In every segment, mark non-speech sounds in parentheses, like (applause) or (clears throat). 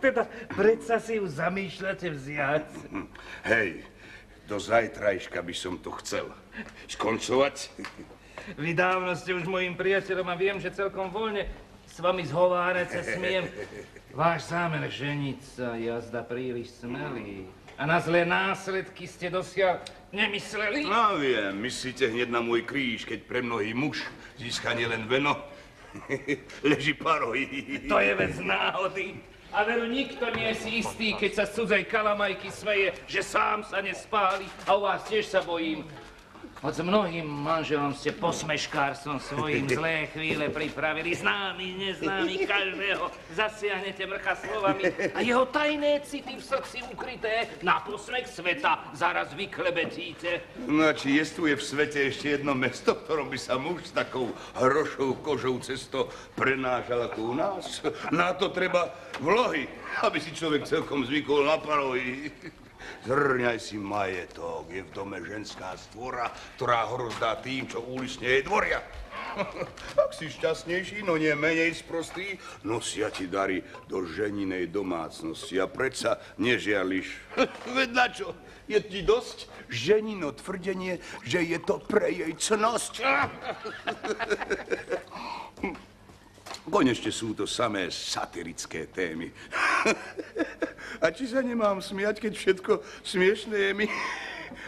Teda, predsa si ju zamýšľate vziať. Hej, do zajtrajška by som to chcel. Skoncovať? Vy dávno ste už mojim priateľom a viem, že celkom voľne s vami zhovárať sa smiem. Váš zámer ženiť sa jazda príliš smelý. A na zlé následky ste dosiaľ nemysleli? No viem, myslíte hneď na môj kríž, keď pre mnohý muž získa nielen veno, (laughs) leží paroj. To je vec náhody. A veru nikto nie je si istý, keď sa z cudzej kalamajky smeje, že sám sa nespáli. A u vás tiež sa bojím. Od mnohým manželom ste posmeškárstvom svojim (laughs) zlé chvíle pripravili. Známy, neznámy, každého zasiahnete vrcha slovami. A jeho tajné city v srdci ukryté na posmech sveta zaraz vyklebetíte. No a či jestuje v svete ešte jedno mesto, v ktorom by sa muž s takou hrošou kožou cesto prenášal ako u nás? Na to treba vlohy, aby si človek celkom zvykol na paroji. Zrňaj si majetok, je v dome ženská stvora, ktorá ho rozdá tým, čo úlisne jej dvoria. (laughs) Ak si šťastnejší, no nie menej sprostý, nosia ti dary do ženinej domácnosti a predsa nežiališ. (laughs) Veď čo? Je ti dosť ženino tvrdenie, že je to pre jej cnosť. (laughs) Konečne sú to samé satirické témy. (laughs) A či sa nemám smiať, keď všetko smiešné je mi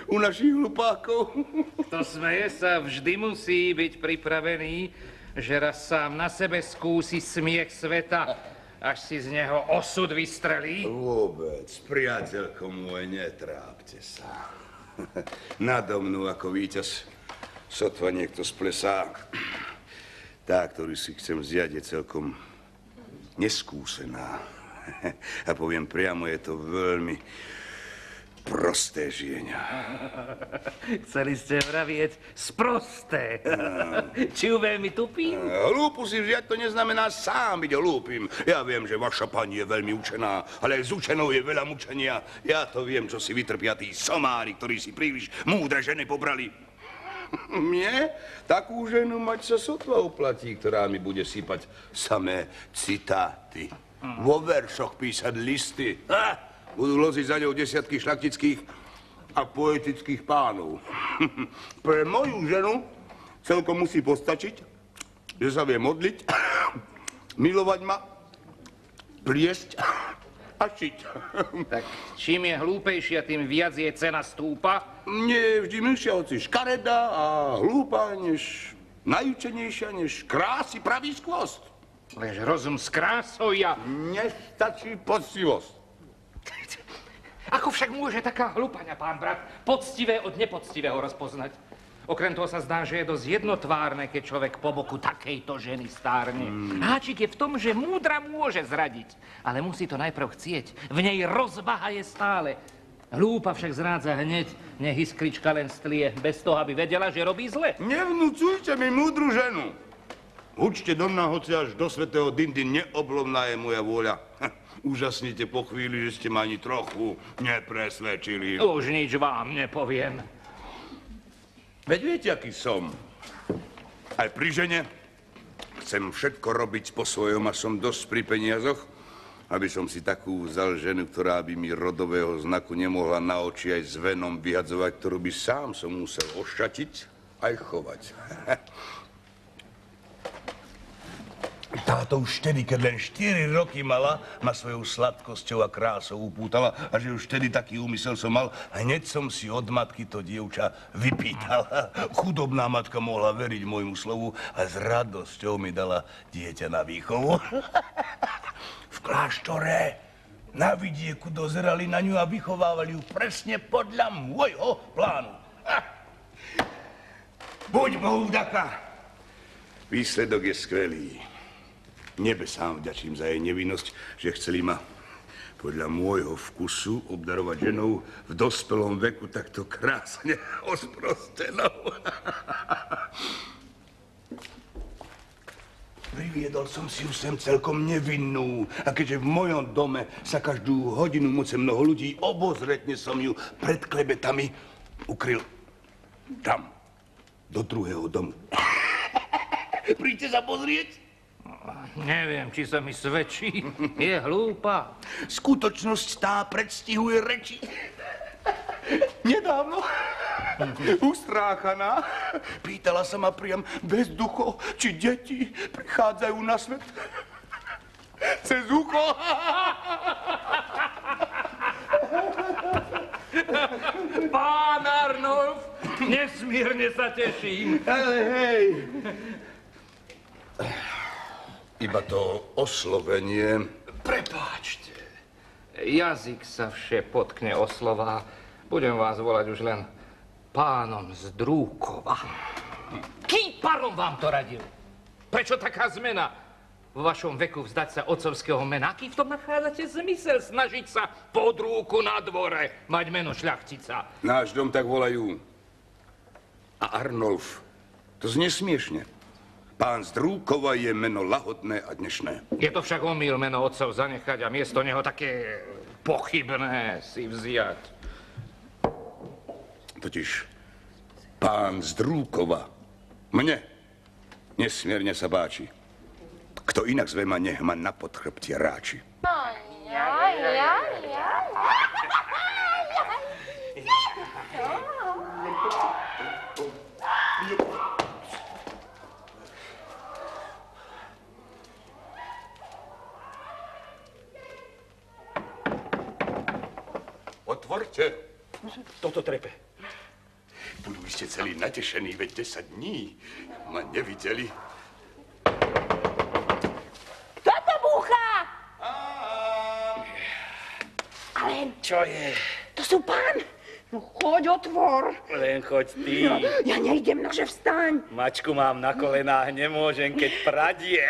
u našich hlupákov? (laughs) To smeje sa vždy musí byť pripravený, že raz sám na sebe skúsi smiech sveta, až si z neho osud vystrelí. Vôbec, priateľko môj, netrápte sa. (laughs) Nado mnou ako víťaz sotva niekto splesá. Tá, ktorú si chcem vziať, je celkom neskúsená. (laughs) A poviem priamo, je to veľmi prosté žieňa. (laughs) Chceli ste vravieť sprosté. (laughs) Či ju veľmi tupím? Hlúpu si vziať to neznamená sám byť hlúpim. Ja viem, že vaša pani je veľmi učená, ale s učenou je veľa mučenia. Ja to viem, čo si vytrpia tí somári, ktorí si príliš múdre ženy pobrali. (laughs) Mne? Takú ženu mať sa sotva uplatí, ktorá mi bude sypať samé citáty. Vo veršoch písať listy. Ha! Budú loziť za ňou desiatky šlaktických a poetických pánov. (laughs) Pre moju ženu celkom musí postačiť, že sa vie modliť, (coughs) milovať ma, pliesť (coughs) a šiť. Tak čím je hlúpejšia, tým viac je cena stúpa. Nie je vždy menšia, hoci škaredá a hlúpa, než najúčenejšia, než krásy pravý skvost. Lež rozum s krásou ja... Nestačí poctivosť. (laughs) Ako však môže taká hlupaňa, pán brat, poctivé od nepoctivého rozpoznať? Okrem toho sa zdá, že je dosť jednotvárne, keď človek po boku takejto ženy stárne. Mm. Háčik je v tom, že múdra môže zradiť, ale musí to najprv chcieť. V nej rozvaha je stále. Hlúpa však zrádza hneď, nech iskrička len stlie, bez toho, aby vedela, že robí zle. Nevnúcujte mi múdru ženu. Učte do mňa, hoci až do svetého Dindy neoblomná je moja vôľa. Úžasnite po chvíli, že ste ma ani trochu nepresvedčili. Už nič vám nepoviem. Veď viete, aký som. Aj pri žene chcem všetko robiť po svojom a som dosť pri peniazoch, aby som si takú vzal ženu, ktorá by mi rodového znaku nemohla na oči aj s venom vyhadzovať, ktorú by sám som musel ošatiť aj chovať. (laughs) Táto už vtedy, keď len 4 roky mala, ma svojou sladkosťou a krásou upútala a že už vtedy taký úmysel som mal, hneď som si od matky to dievča vypýtal. (laughs) Chudobná matka mohla veriť môjmu slovu a s radosťou mi dala dieťa na výchovu. (laughs) v kláštore na vidieku dozerali na ňu a vychovávali ju presne podľa môjho plánu. Buď Bohu vďaka. Výsledok je skvelý. Nebesám vďačím za jej nevinnosť, že chceli ma podľa môjho vkusu obdarovať ženou v dospelom veku takto krásne (laughs) osprostenou. Priviedol som si ju sem celkom nevinnú a keďže v mojom dome sa každú hodinu moce mnoho ľudí, obozretne som ju pred klebetami ukryl tam, do druhého domu. (laughs) Príďte sa pozrieť. Neviem, či sa mi svedčí. Je hlúpa. Skutočnosť tá predstihuje reči. Nedávno, ustráchaná, pýtala sa ma priam bez ducho, či deti prichádzajú na svet cez ucho. Pán Arnulf, nesmierne sa teším. Ale hej. Iba to oslovenie. Prepáčte. Jazyk sa vše potkne o slova. Budem vás volať už len pánom z Drúkova. Kýparom vám to radil? Prečo taká zmena? V vašom veku vzdať sa otcovského mena. Aký v tom nachádzate zmysel snažiť sa pod rúku na dvore mať meno šľachtica? Náš dom tak volajú. A Arnolf, to znie smiešne. Pán z Drúkova je meno lahodné a dnešné. Je to však omyl meno otcov zanechať a miesto neho také pochybné si vziať. Totiž pán z Drúkova mne nesmierne sa páči. Kto inak zve ma, nech ma na podchrbtie ráči. Otvorte. Toto trepe. Budú ste celí natešení, veď 10 dní ma nevideli. Kto to búcha? Alen, Čo je? to sú pán. No choď, otvor. Len choď ty. Ja nejdem, nože vstaň. Mačku mám na kolenách, nemôžem, keď pradie.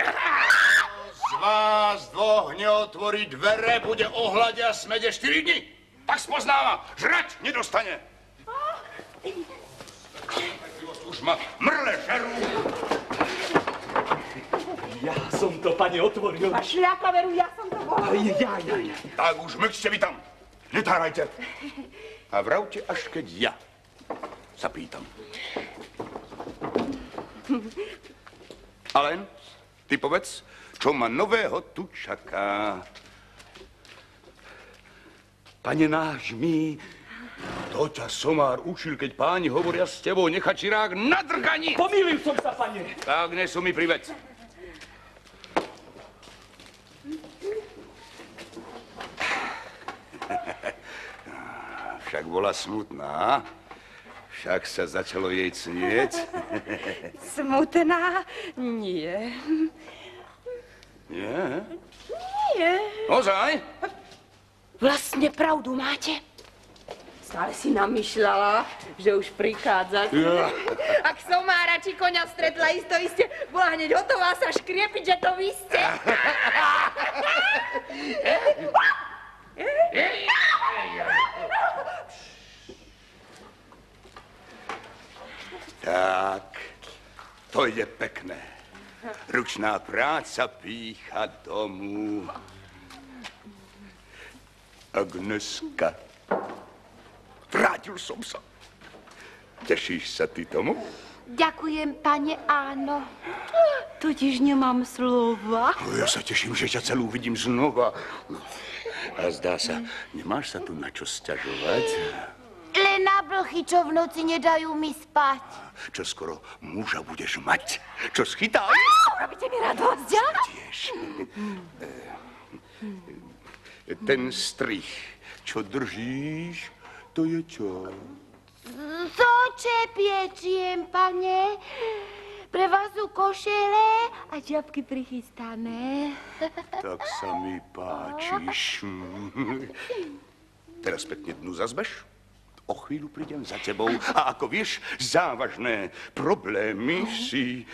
Z vás dvoch neotvoriť dvere, bude ohľade a smede 4 dní. Tak spoznáva, žrať nedostane. Už ma mrle žerú. Ja som to, pane, otvoril. A šľapa veru, ja som to bola. Ja, ja, ja. Tak už mlčte vy tam. Netárajte. A vravte, až keď ja sa pýtam. Alen, ty povedz, čo ma nového tu čaká. Pane náš, my... To ťa somár učil, keď páni hovoria s tebou, nechať čirák na drganí. Pomýlil som sa, pane. Tak nesu mi privec. Však bola smutná. Však sa začalo jej cnieť. Smutná? Nie. Nie? Nie. Ozaj? Vlastne pravdu máte. Stále si namýšľala, že už prichádzať. Ja. Ak somára či koňa stretla isto iste, bola hneď hotová sa škriepiť, že to vy ste. Tak, to je pekné. Ručná práca pícha domů. Agneska, vrátil som sa. Tešíš sa ty tomu? Ďakujem, pane, áno. Totiž nemám slova. No, ja sa teším, že ťa celú vidím znova. A zdá sa, nemáš sa tu na čo sťažovať? Len na blchy, čo v noci nedajú mi spať. Čo skoro muža budeš mať? Čo schytá? Robíte mi radosť, ja? Tiež. Ten strich, čo držíš, to je čo? Co čepiečiem, pane? Pre vás sú košele a čapky prichystané. Tak sa mi páčiš. Teraz pekne dnu zazbeš. O chvíľu prídem za tebou a ako vieš, závažné problémy si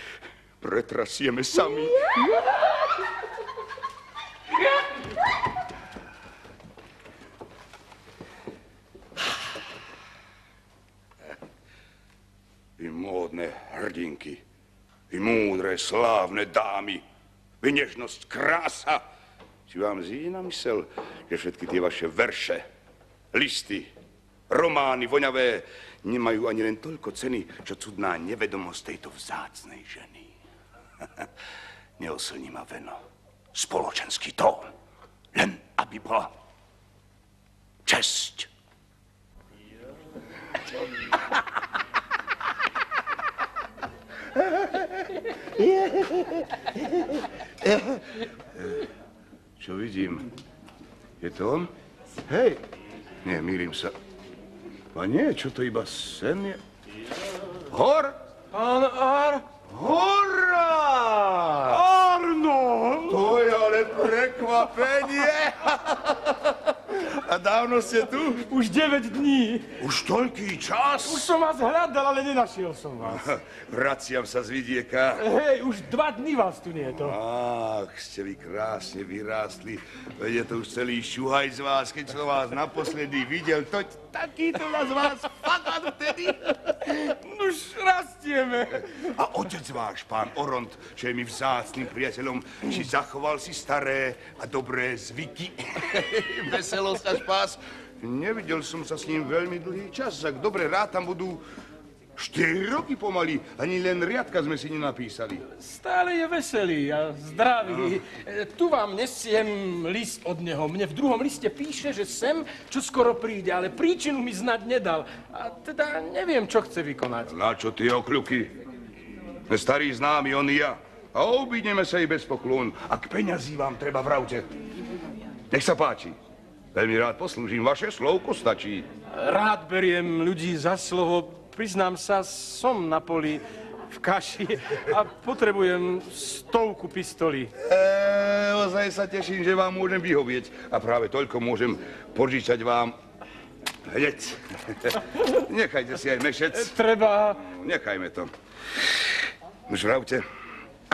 pretrasieme sami. Vy módne hrdinky, vy múdre, slávne dámy, vy nežnosť, krása. Či vám zíde na mysel, že všetky tie vaše verše, listy, romány voňavé nemajú ani len toľko ceny, čo cudná nevedomosť tejto vzácnej ženy. (laughs) neoslní ma veno. Spoločenský tón. Len aby bola česť. (laughs) (laughs) Čo vidím? Je to on? Hej! Nie, mýlim sa. A nie, čo to iba sen je? Hor! Pán Ar... Hurá! Arnold! To je ale prekvapenie! (laughs) A dávno ste tu? Už 9 dní. Už toľký čas? Už som vás hľadal, ale nenašiel som vás. Vraciam sa z vidieka. Hej, už dva dní vás tu nie je to. Ach, ste vy krásne vyrástli. Veď je to už celý šuhaj z vás, keď som vás naposledy videl. To takýto z vás fakt vtedy. Už rastieme. A otec váš, pán Oront, čo je mi vzácným priateľom, či zachoval si staré a dobré zvyky. (laughs) Veselosť a špás. Nevidel som sa s ním veľmi dlhý čas. Ak dobre rád tam budú 4 roky pomaly. Ani len riadka sme si nenapísali. Stále je veselý a zdravý. E, Tu vám nesiem list od neho. Mne v druhom liste píše, že sem čo skoro príde, ale príčinu mi znať nedal. A teda neviem, čo chce vykonať. Na čo tie okľuky? Sme starí známi, on i ja. A obídeme sa i bez poklon. Ak peňazí vám treba, vravte. Nech sa páči. Veľmi rád poslúžim. Vaše slovko stačí. Rád beriem ľudí za slovo. Priznám sa, som na poli v kaši a potrebujem stovku pistolí. E, ozaj sa teším, že vám môžem vyhovieť. A práve toľko môžem požičať vám hneď. (laughs) Nechajte si aj mešec. Treba... Nechajme to. Už vravte,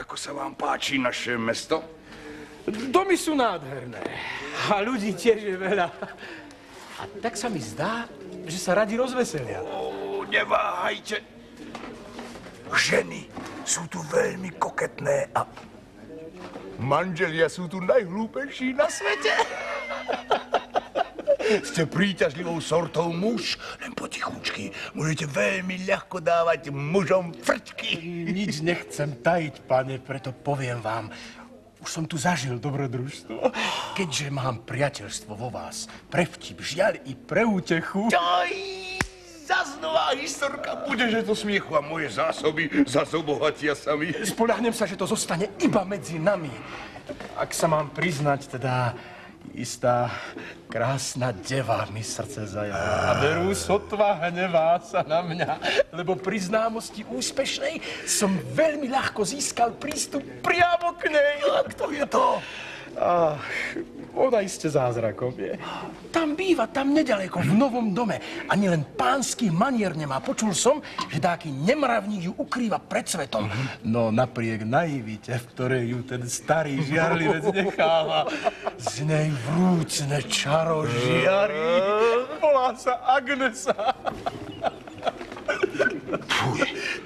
ako sa vám páči naše mesto? Domy sú nádherné a ľudí tiež je veľa. A tak sa mi zdá, že sa radi rozveselia. Neváhajte. Ženy sú tu veľmi koketné a manželia sú tu najhlúpejší na svete. (laughs) Ste príťažlivou sortou muž, len potichučky. Môžete veľmi ľahko dávať mužom frčky. Nič nechcem tajiť, pane, preto poviem vám. Už som tu zažil dobrodružstvo. Keďže mám priateľstvo vo vás, pre vtip, žiaľ i pre útechu. Aj, zas nová historka bude, že to smiechu a moje zásoby zas obohatia sami. Spolahnem sa, že to zostane iba medzi nami. Ak sa mám priznať, teda istá krásna deva mi srdce zajala. A veru, sotva hnevá sa na mňa, lebo pri známosti úspešnej som veľmi ľahko získal prístup priamo k nej. A kto je to? Ach, ona iste zázrakom je. Tam býva, tam nedaleko, v novom dome. Ani len pánsky manier nemá. Počul som, že taký nemravník ju ukrýva pred svetom. No napriek naivite, v ktorej ju ten starý žiarlivec necháva, z nej vrúcne čaro žiari. Volá sa Agnesa.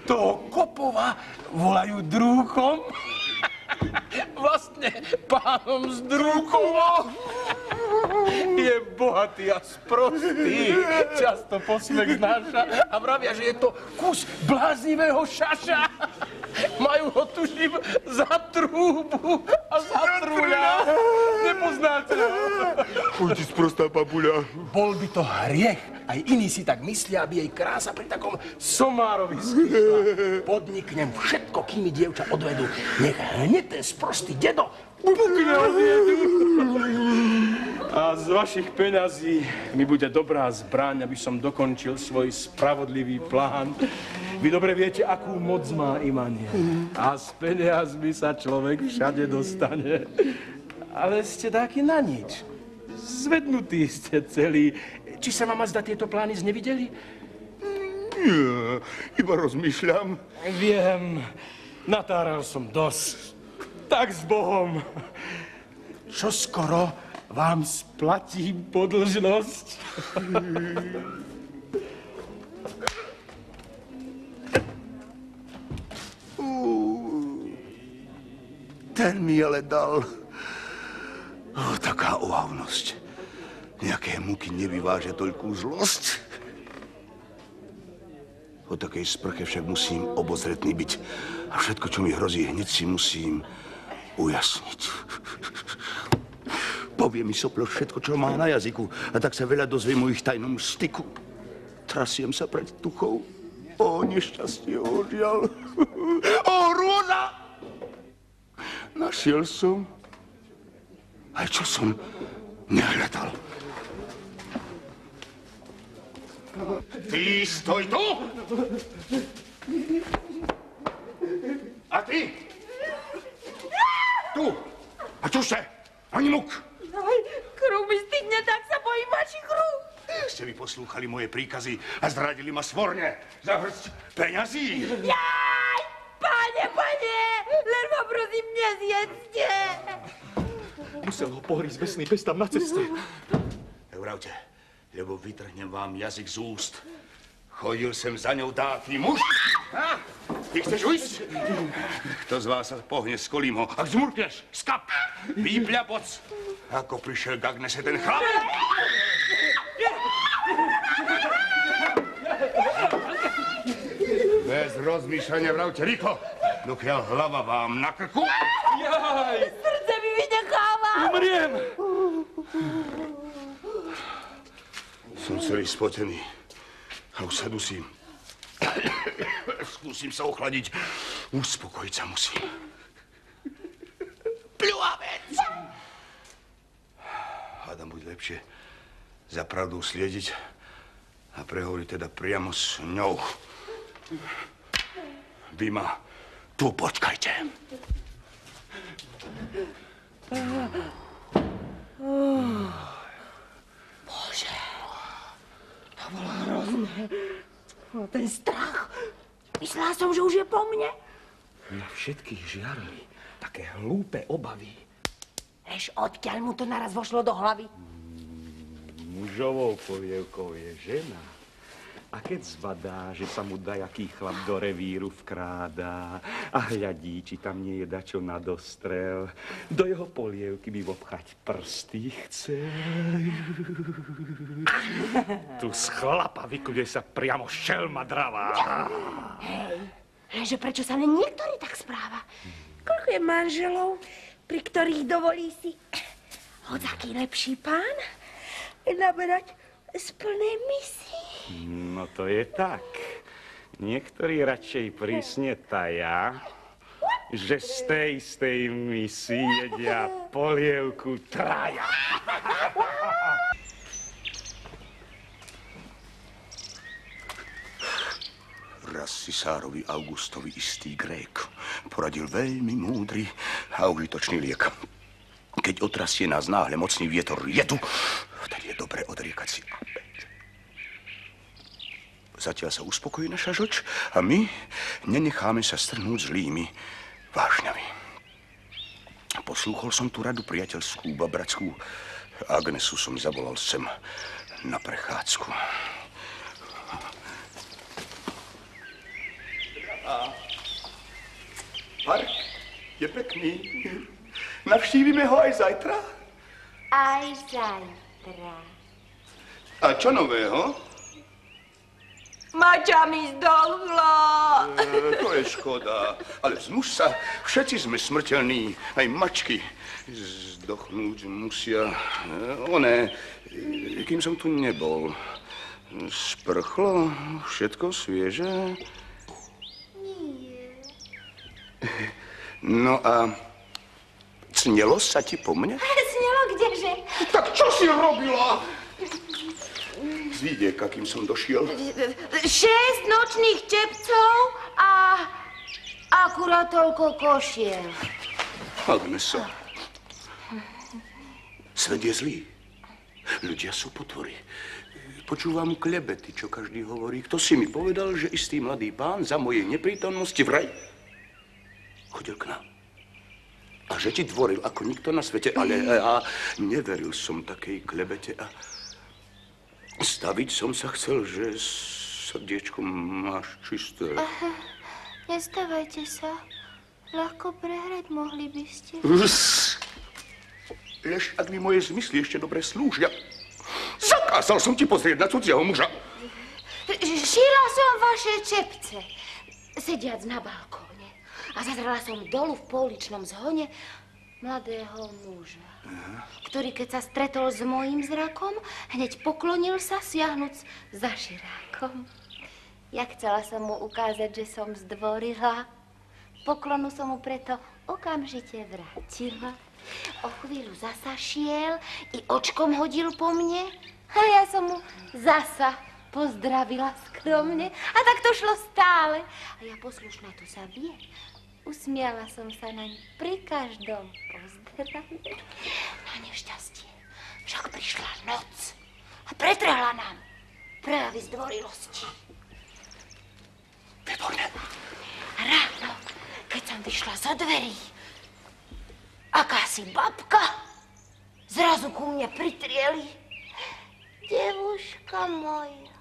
Toho Kopova volajú drúchom. (laughs) Vlastne pánom z Drúkova. Je bohatý a sprostý. Často posmech znáša a vravia, že je to kus bláznivého šaša. Majú ho tuším za trúbu a za trúľa. Nepoznáte ho? Poďte sprostá babuľa. Bol by to hriech. Aj iní si tak myslia, aby jej krása pri takom somárovi skysla. (laughs) Podniknem všetko, kým mi dievča odvedú. Nech hneď ten sprostý dedo pukne odjedu. A z vašich peňazí mi bude dobrá zbraň, aby som dokončil svoj spravodlivý plán. Vy dobre viete, akú moc má imanie. A s peniazmi sa človek všade dostane. Ale ste taký na nič. Zvednutí ste celý. Či sa vám zda tieto plány znevideli? Nie, iba rozmýšľam. Viem, natáral som dosť. Tak s Bohom. Čo skoro vám splatím podlžnosť. Ten mi ale dal... O, taká ohavnosť. Nejaké muky nevyvážia toľkú zlosť. O takej sprche však musím obozretný byť. A všetko, čo mi hrozí, hneď si musím ujasniť. Povie mi soplo všetko, čo má na jazyku a tak sa veľa dozviem o ich tajnom styku. Trasiem sa pred tuchou. O nešťastie, o žiaľ. O hrôza! Našiel som aj čo som nehľadal. Ty stoj tu! A ty? Tu! A čo ste? Ani muk! Aj, krú mi stydne, tak sa bojím vašich rúk. Ste mi poslúchali moje príkazy a zradili ma svorne za hrst peňazí. Jaj, pane, pane, len ma prosím nezjedzte. Musel ho pohrísť besný pes tam na ceste. Euravte, lebo vytrhnem vám jazyk z úst. Chodil sem za ňou dáky muž. A? Ty chceš ujsť? Kto z vás sa pohne, skolím ho. Ak zmurkneš, skap, výpľa poc. Ako prišiel k Agnese ten chlap? Bez rozmýšľania vravte rýchlo, dokiaľ hlava vám na krku. Srdce mi vynecháva. Umriem! Som celý spotený a už sa dusím. Skúsim sa ochladiť. Uspokojiť sa musím. Pľuavec! Hádam, buď lepšie za pravdou sliediť a prehovoriť teda priamo s ňou. Vy ma tu počkajte. No, ten strach. Myslela som, že už je po mne. Na všetkých žiarli také hlúpe obavy. Eš, odkiaľ mu to naraz vošlo do hlavy? Mužovou polievkou je žena. A keď zbadá, že sa mu dajaký chlap do revíru vkrádá a hľadí, či tam nie je dačo na dostrel, do jeho polievky by vopchať prsty chce. Tu z chlapa vykuje sa priamo šelma dravá. Lenže prečo sa len niektorý tak správa? Koľko je manželov, pri ktorých dovolí si hodzaký lepší pán naberať z plnej misii? No to je tak. Niektorí radšej prísne taja, že z tej istej misi jedia polievku traja. Raz cisárovi Augustovi istý Grék poradil veľmi múdry a užitočný liek. Keď otrasie nás náhle mocný vietor jedu, vtedy je dobre odriekať si. Zatiaľ sa uspokojí naša žlč a my nenecháme sa strhnúť zlými vášňami. Poslúchol som tú radu priateľskú, babratskú. Agnesu som zavolal sem na prechádzku. Park je pekný. Navštívime ho aj zajtra. Aj zajtra. A čo nového? Mača mi zdolhla. E, to je škoda. Ale zmuž sa, všetci sme smrteľní, aj mačky. Zdochnúť musia. E, One, e, kým som tu nebol. Sprchlo, všetko svieže. Nie. No a cnelo sa ti po mne? Snelo kdeže? Tak čo si robila? Zvídek, akým som došiel. Šesť nočných čepcov a akurát toľko košiel. Agneso, svet je zlý. Ľudia sú potvory. Počúvam klebety, čo každý hovorí. Kto si mi povedal, že istý mladý pán za mojej neprítomnosti vraj chodil k nám. A že ti dvoril ako nikto na svete, ale a neveril som takej klebete a staviť som sa chcel, že srdiečko máš čisté. Nestávajte sa. Ľahko prehrať mohli by ste. Rs. Lež, ak mi moje zmysly ešte dobre slúžia. Zakázal som ti pozrieť na cudzieho muža. Šila som vaše čepce, sediac na balkóne. A zazrela som dolu v pouličnom zhone mladého muža, ktorý keď sa stretol s mojím zrakom, hneď poklonil sa siahnuc za širákom. Ja chcela som mu ukázať, že som zdvorila. Poklonu som mu preto okamžite vrátila. O chvíľu zasa šiel i očkom hodil po mne a ja som mu zasa pozdravila skromne. A tak to šlo stále. A ja poslušná to sa vie. Usmiala som sa naň pri každom pozdrave. Na nešťastie však prišla noc a pretrhla nám prejavy zdvorilosti. Výborne. Ráno, keď som vyšla za dverí, akási babka zrazu ku mne pritrieli. Devuška moja,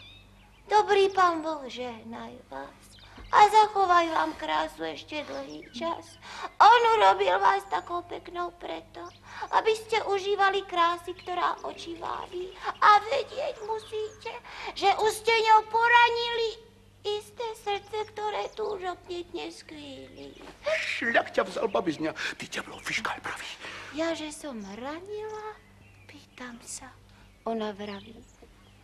dobrý pán Boh žehnaj vás a zachovaj vám krásu ešte dlhý čas. On urobil vás takou peknou preto, aby ste užívali krásy, ktorá oči vábi. A vedieť musíte, že už ste ňou poranili isté srdce, ktoré túžobne dnes kvíli. Šľak ťa vzal babizňa. Ty ďablov fiškál pravý. Ja, že som ranila? Pýtam sa. Ona vraví.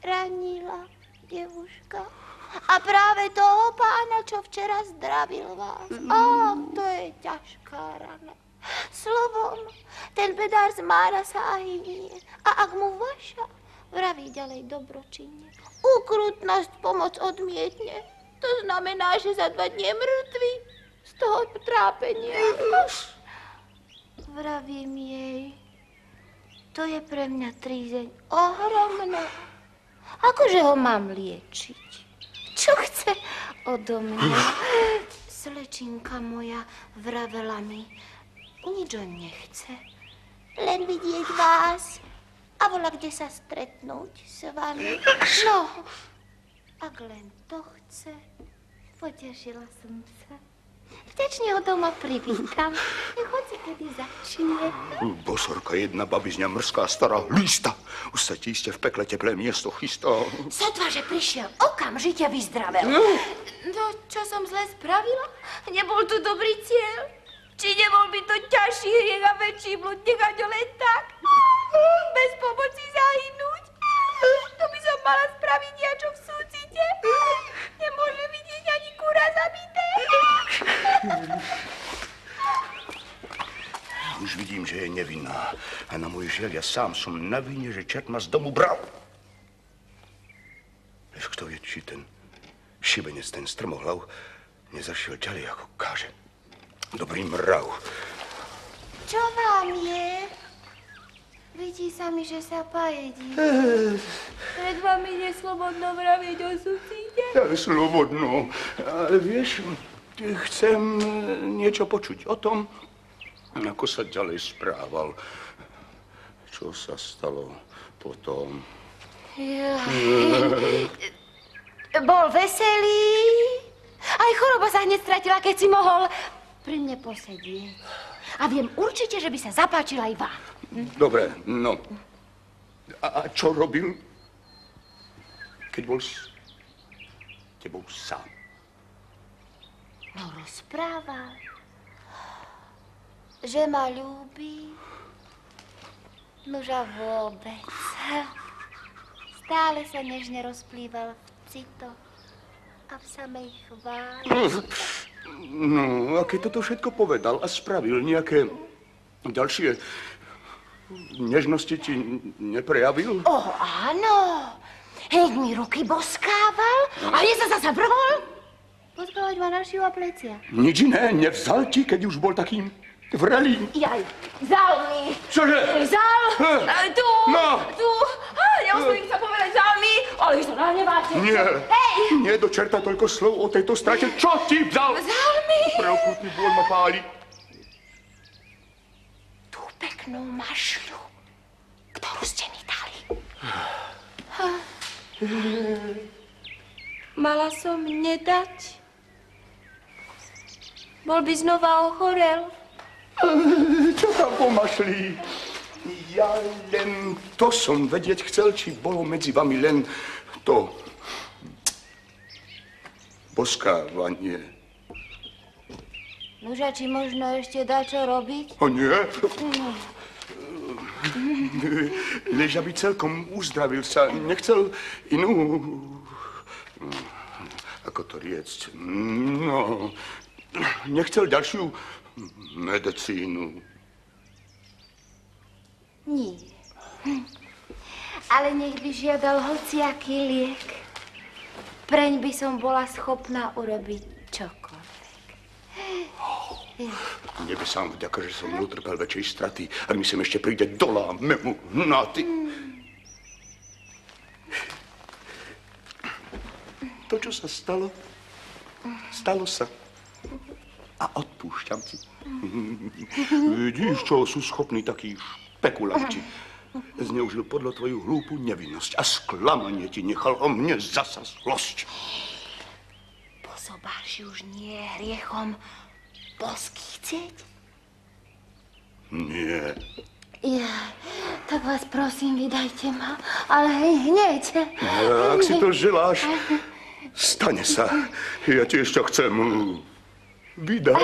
Ranila, devuška. A práve toho pána, čo včera zdravil vás. Á, to je ťažká rana. Slovom, ten bedár z Mára sa aj nie. A ak mu vaša, vraví ďalej dobročinne. Ukrutnosť pomoc odmietne. To znamená, že za dva dní mŕtvy. Z toho trápenia. Vravím jej, to je pre mňa trízeň ohromná. Akože ho mám liečiť? Čo chce odo mňa? Slečinka moja vravela mi, nič on nechce. Len vidieť vás a vola kde sa stretnúť s vami. No, ak len to chce, potešila som sa. Vďačne ho doma privítam. Hoci kedy začne. Bosorka jedna babizňa mrská stará lista. Už sa ti iste v pekle teplé miesto chystá. Sotva, že prišiel, okamžite vyzdravel. No, čo som zle spravila? Nebol to dobrý cieľ? Či nebol by to ťažší hriech a väčší blud nechať ho len tak? Bez pomoci zahynúť? To by som mala spraviť niečo v súcite. Nemôže vidieť ani kúra zabité. (laughs) Už vidím, že je nevinná. A na môj žiaľ, ja sám som na vine, že čert ma z domu bral. Lež kto vie, či ten šibenec, ten strmohlav, nezašiel ďalej, ako káže. Dobrý mrav. Čo vám je? Vidí sa mi, že sa pajedí. Pred vami neslobodno vravieť o súcite. Ja slobodno, ale vieš, chcem niečo počuť o tom, ako sa ďalej správal. Čo sa stalo potom. Bol veselý. Aj choroba sa hneď stratila, keď si mohol pri mne posedieť. A viem určite, že by sa zapáčil aj vám. Dobre, no. A, a čo robil, keď bol s tebou sám? No rozprával, že ma ľúbi. Noža vôbec. Stále sa nežne rozplýval v citoch a v samej chváli. No, a keď toto všetko povedal a spravil nejaké ďalšie nežnosti ti neprejavil? O, áno. Hneď mi ruky boskával a hneď sa zasa vrhol. Boskávať ma na šiu a plecia. Nič iné nevzal ti, keď už bol takým vrelým. Jaj, vzal mi. Čože? Vzal, Hm. e, tu, No. tu. Neostojím sa povedať, vzal mi, ale vy sa nahneváte. Nie, Hej, nie do čerta toľko slov o tejto strate. Čo ti vzal? vzal mi. Preokrutný bol ma páli. Tú peknú mašľu, ktorú ste mi dali. Mala som nedať. Bol by znova ochorel. (laughs) Čo tam pomašli? Ja len to som vedieť chcel, či bolo medzi vami len to boskávanie. Nuža, či možno ešte dá čo robiť? O nie. Než aby celkom uzdravil sa, nechcel inú... Ako to riecť? No, nechcel ďalšiu medicínu. Nie. Hm. Ale nech by žiadal hociaký liek. Preň by som bola schopná urobiť čokoľvek. Nebe sám vďaka, že som neutrpel väčšej straty, ak mi sem ešte príde doláme mu na ty. To, čo sa stalo, stalo sa. A odpúšťam ti. Vidíš, čo sú schopní takí špekulanti. Zneužil podľa tvoju hlúpu nevinnosť a sklamanie ti nechal o mne zasa zlosť. Posobáš už nie hriechom bosky chcieť? Nie. Ja, tak vás prosím, vydajte ma, ale hneď. Ak si to želáš, stane sa. Ja tiež to chcem vydať.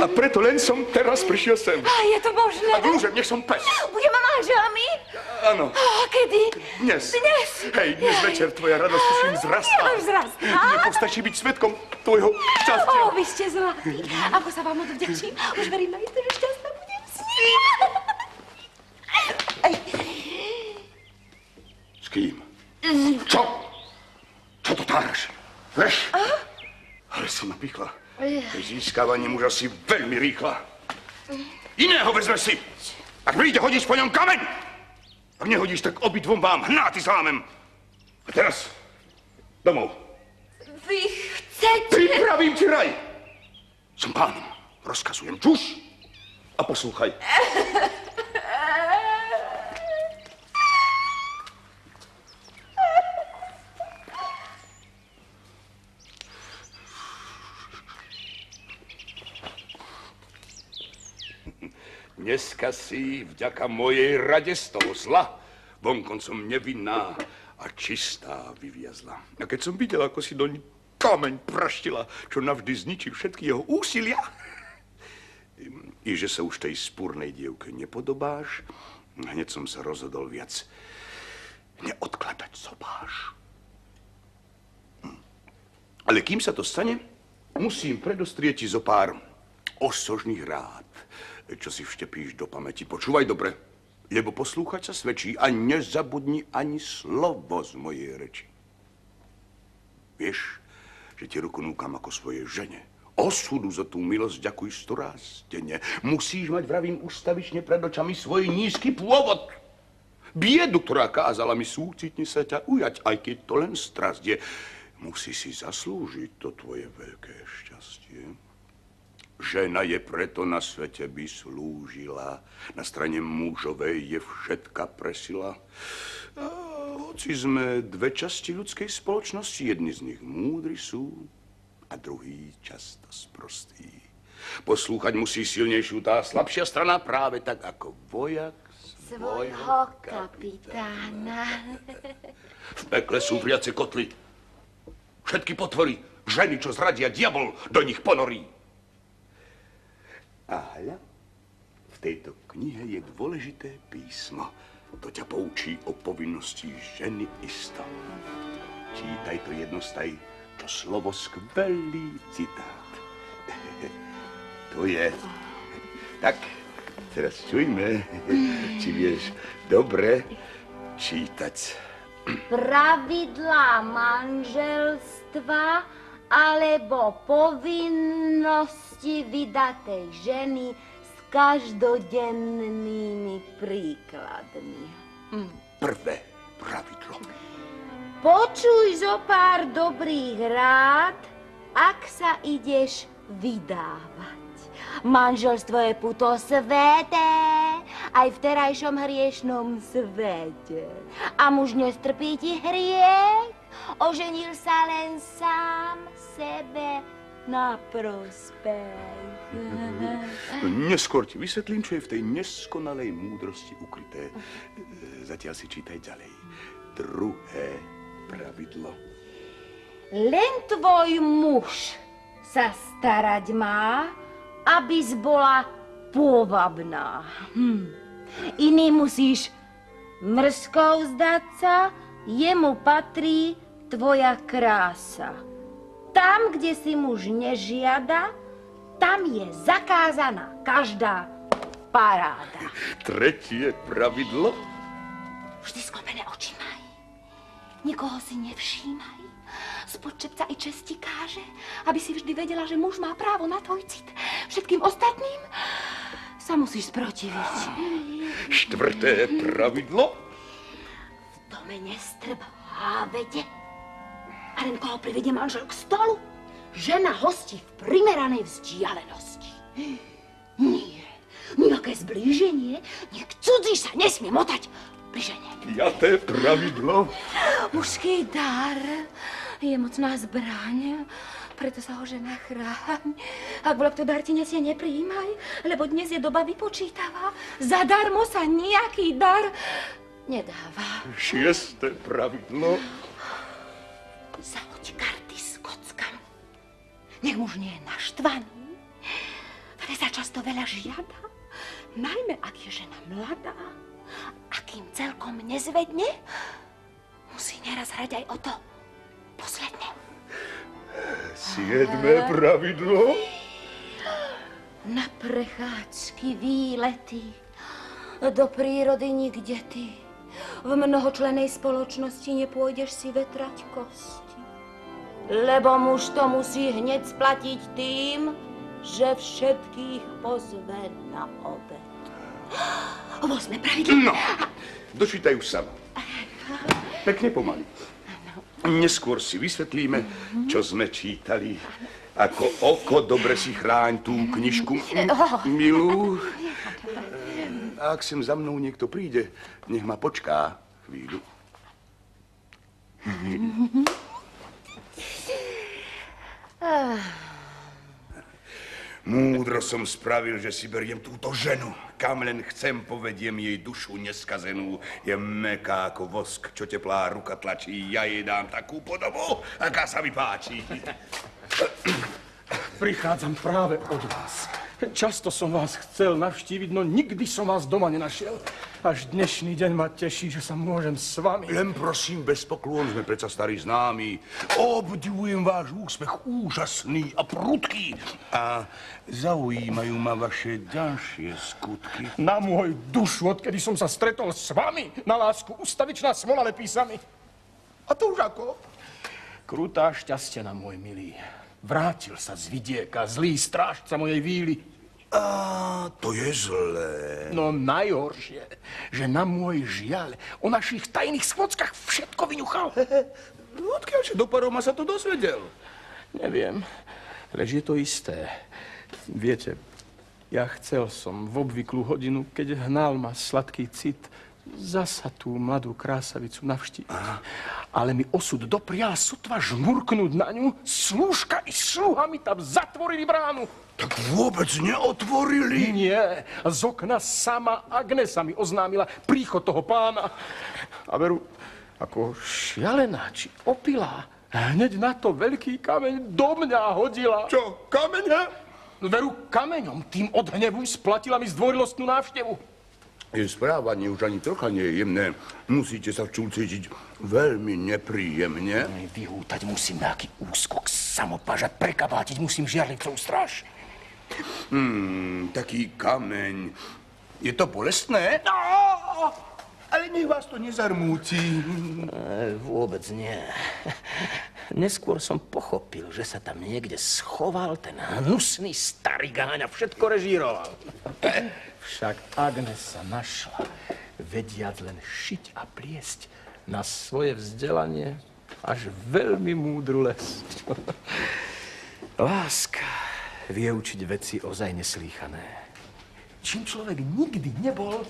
A preto len som teraz prišiel sem. A je to možné? A dúžem, nech som pes. Budeme manželmi? Áno, A kedy? dnes. Dnes? Hej, dnes večer tvoja radosť tuším vzrastá. Ja vzrastá. Nepostačí byť svetkom tvojho šťastia. O, vy ste zlatí. Ako sa vám odvďačím. Už verím na že šťastná budem s ním. S kým? Čo? Čo to táraš? Veš? Ale si ma pichla. Získávanie muža si veľmi rýchla. Iného vezme si. Ak príde, hodíš po ňom kameň. Ak nehodíš, tak obidvom vám hnáty zlámem. A teraz domov. vy chcete... Pripravím ti raj. Som pánom. Rozkazujem. Čuš a poslúchaj. (laughs) Dneska si vďaka mojej rade z toho zla vonkoncom nevinná a čistá vyviazla. A keď som videl, ako si doň kameň praštila, čo navždy zničí všetky jeho úsilia, i že sa už tej spúrnej dievke nepodobáš, hneď som sa rozhodol viac neodkladať sobáš. Hm. Ale kým sa to stane, musím predostrieť zo pár osožných rád, čo si vštepíš do pamäti. Počúvaj dobre, lebo poslúchať sa svedčí a nezabudni ani slovo z mojej reči. Vieš, že ti ruku núkam ako svojej žene. Osudu za tú milosť ďakuj sto raz denne. Musíš mať, vravím, ustavične pred očami svoj nízky pôvod. Biedu, ktorá kázala mi súcitne sa ťa ujať, aj keď to len strast je. Musí si zaslúžiť to tvoje veľké šťastie. Žena je preto na svete by slúžila. Na strane mužovej je všetka presila. A hoci sme dve časti ľudskej spoločnosti, jedni z nich múdri sú a druhý často sprostý. Poslúchať musí silnejšiu tá slabšia strana práve tak ako vojak Svojho kapitána. (laughs) V pekle sú vriace kotly. Všetky potvory, ženy, čo zradia diabol, do nich ponorí. A hľa, v tejto knihe je dôležité písmo. To ťa poučí o povinnosti ženy isto. Čítaj to jednostaj, to slovo skvelý citát. (laughs) To je. Tak, teraz čujme, (laughs) či vieš dobre čítať. (clears throat) Pravidlá manželstva alebo povinnosti vydatej ženy s každodennými príkladmi. Prvé pravidlo. Počuj zo pár dobrých rád, ak sa ideš vydávať. Manželstvo je puto sveté, aj v terajšom hriešnom svete. A muž nestrpí ti hriech, oženil sa len sám sebe na prospech. (laughs) Neskôr ti vysvetlím, čo je v tej neskonalej múdrosti ukryté. Zatiaľ si čítaj ďalej. Druhé pravidlo. Len tvoj muž sa starať má abys bola pôvabná. Hm. Iný musíš mrzkou zdať sa, jemu patrí tvoja krása. Tam, kde si muž nežiada, tam je zakázaná každá paráda. Tretie pravidlo? Vždy sklopené oči maj. Nikoho si nevšímaj. Spod čepca i česti káže, aby si vždy vedela, že muž má právo na tvoj cit. Všetkým ostatným sa musíš sprotiviť. Štvrté pravidlo? V dome nestrb hávede. A len koho privedie manžel k stolu, žena hostí v primeranej vzdialenosti. Nie, nejaké zblíženie, niek cudzí sa nesmie motať pri žene. Piaté pravidlo? Mužský dar je mocná zbraň, preto sa ho žena chráň. Ak volá kto dar ti nesie, neprijímaj, lebo dnes je doba vypočítavá. Zadarmo sa nejaký dar nedáva. Šiesté pravidlo? Zahoď karty s kockami. Nech muž nie je naštvaný, ale sa často veľa žiada, najmä ak je žena mladá. A kým celkom nezvedne, musí neraz hrať aj o to posledné. Siedme pravidlo? Na prechádzky, výlety, do prírody nikde ty. V mnohočlenej spoločnosti nepôjdeš si vetrať kosti. Lebo muž to musí hneď splatiť tým, že všetkých pozve na obed. (gasps) Osme pravidlo. No, dočítaj už sama. Pekne pomaly. Neskôr si vysvetlíme, čo sme čítali. Ako oko dobre si chráň tú knižku, milú. A ak sem za mnou niekto príde, nech ma počká chvíľu. Múdro som spravil, že si beriem túto ženu. Kam len chcem, povediem jej dušu neskazenú. Je meká ako vosk, čo teplá ruka tlačí. Ja jej dám takú podobu, aká sa mi páči. Prichádzam práve od vás. Často som vás chcel navštíviť, no nikdy som vás doma nenašiel. Až dnešný deň ma teší, že sa môžem s vami. Len prosím, bez poklon, sme predsa starí známi. Obdivujem váš úspech, úžasný a prudký. A zaujímajú ma vaše ďalšie skutky. Na môj dušu, odkedy som sa stretol s vami, na lásku ustavičná smola lepí sami. A to už ako? Krutá šťastie na môj milý. Vrátil sa z vidieka, zlý strážca mojej víly. A to je zlé. No najhoršie, že na môj žiaľ o našich tajných schôdzkach všetko vyňuchal. Odkiaľ do paroma sa to dozvedel? Neviem, lež je to isté. Viete, ja chcel som v obvyklú hodinu, keď hnal ma sladký cit, zasa tú mladú krásavicu navštíviť. Ale mi osud doprial sotva žmurknúť na ňu, slúžka i sluha mi tam zatvorili bránu. Tak vôbec neotvorili. Nie, z okna sama Agnesa mi oznámila príchod toho pána. A veru, ako šialená či opilá, hneď na to veľký kameň do mňa hodila. Čo, kameň? Veru kameňom, tým od hnevu splatila mi zdvorilostnú návštevu. Jej správanie už ani trocha nie je jemné. Musíte sa včul cítiť veľmi nepríjemne. Vyhútať musím nejaký úskok samopáža, prekabátiť musím žiarlicou stráž. Hmm, taký kameň. Je to bolestné? No, ale nech vás to nezarmúti. E, vôbec nie. Neskôr som pochopil, že sa tam niekde schoval ten hnusný starý gáň a všetko režíroval. Však Agnes sa našla, vediac len šiť a pliesť na svoje vzdelanie až veľmi múdru les. (laughs) Láska vie učiť veci ozaj neslýchané. Čím človek nikdy nebol,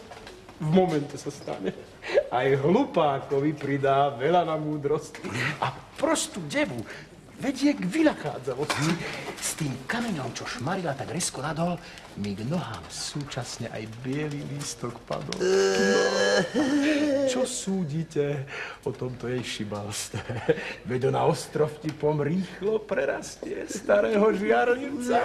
v momente sa stane. Aj hlupákovi pridá veľa na múdrosti. A prostú devu vedie k vynachádzavosti. S tým kameňom, čo šmarila tak resko nadol, mi k nohám súčasne aj bielý lístok padol. No. Čo súdite o tomto jej šibalstve? Veď ona ostrov tipom rýchlo prerastie starého žiarlivca.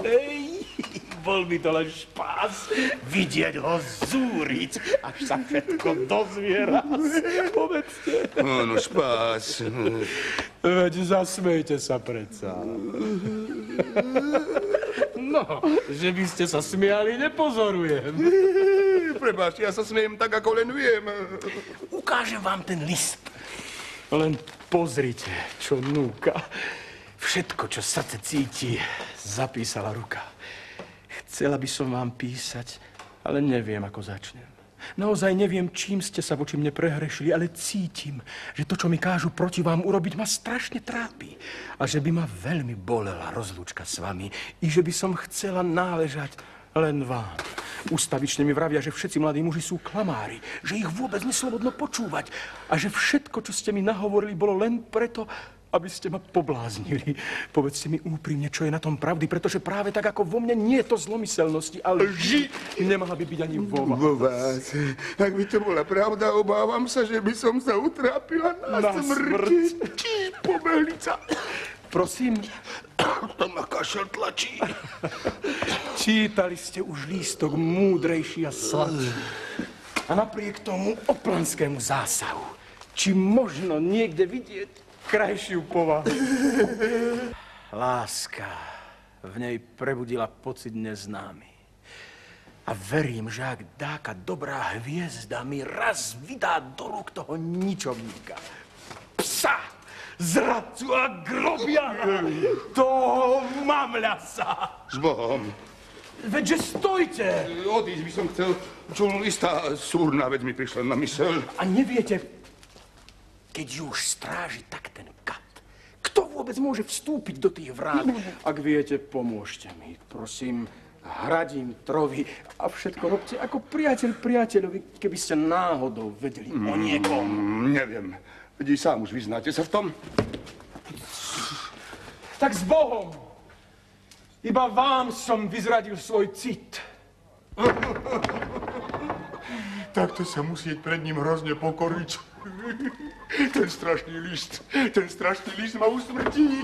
Ej, (laughs) bol by to len špás vidieť ho zúriť, až sa všetko dozvie raz. (laughs) Povedzte. Áno, spás. Veď zasmejte sa predsa. No, že by ste sa smiali, nepozorujem. (laughs) Prepáčte, ja sa smiem tak, ako len viem. Ukážem vám ten list. Len pozrite, čo núka. Všetko, čo srdce cíti, zapísala ruka. Chcela by som vám písať, ale neviem, ako začnem. Naozaj neviem, čím ste sa voči mne prehrešili, ale cítim, že to, čo mi kážu proti vám urobiť, ma strašne trápi. A že by ma veľmi bolela rozlúčka s vami i že by som chcela náležať len vám. Ústavične mi vravia, že všetci mladí muži sú klamári, že ich vôbec neslobodno počúvať a že všetko, čo ste mi nahovorili, bolo len preto, aby ste ma pobláznili. Povedzte mi úprimne, čo je na tom pravdy, pretože práve tak ako vo mne nie je to zlomyselnosti, ale lži nemala by byť ani vo vás. Vo vás. Ak by to bola pravda, obávam sa, že by som sa utrápila na, Na smrť. smrť. Čí, pobehlica. Prosím, To ma kašel tlačí. čítali ste už lístok múdrejší a sladší. A napriek tomu oplanskému zásahu, či možno niekde vidieť krajšiu povahu. (laughs) Láska v nej prebudila pocit neznámy. A verím, že ak dáka dobrá hviezda mi raz vydá do rúk toho ničovníka, psa, zradcu a grobiana, (laughs) toho mamľasa. S Bohom. Veďže stojte! Odísť by som chcel. Čo istá súrna vec mi prišla na mysel. A neviete, keď ju už stráži tak ten kat, kto vôbec môže vstúpiť do tých vrát? Ak viete, pomôžte mi, prosím. Hradím trovy a všetko robte ako priateľ priateľovi, keby ste náhodou vedeli o niekom. Mm, neviem. I sám už vyznáte sa v tom. Tak s Bohom! Iba vám som vyzradil svoj cit. (laughs) Takto sa musieť pred ním hrozne pokoriť. (laughs) Ten strašný list, ten strašný list ma usmrtí. (laughs)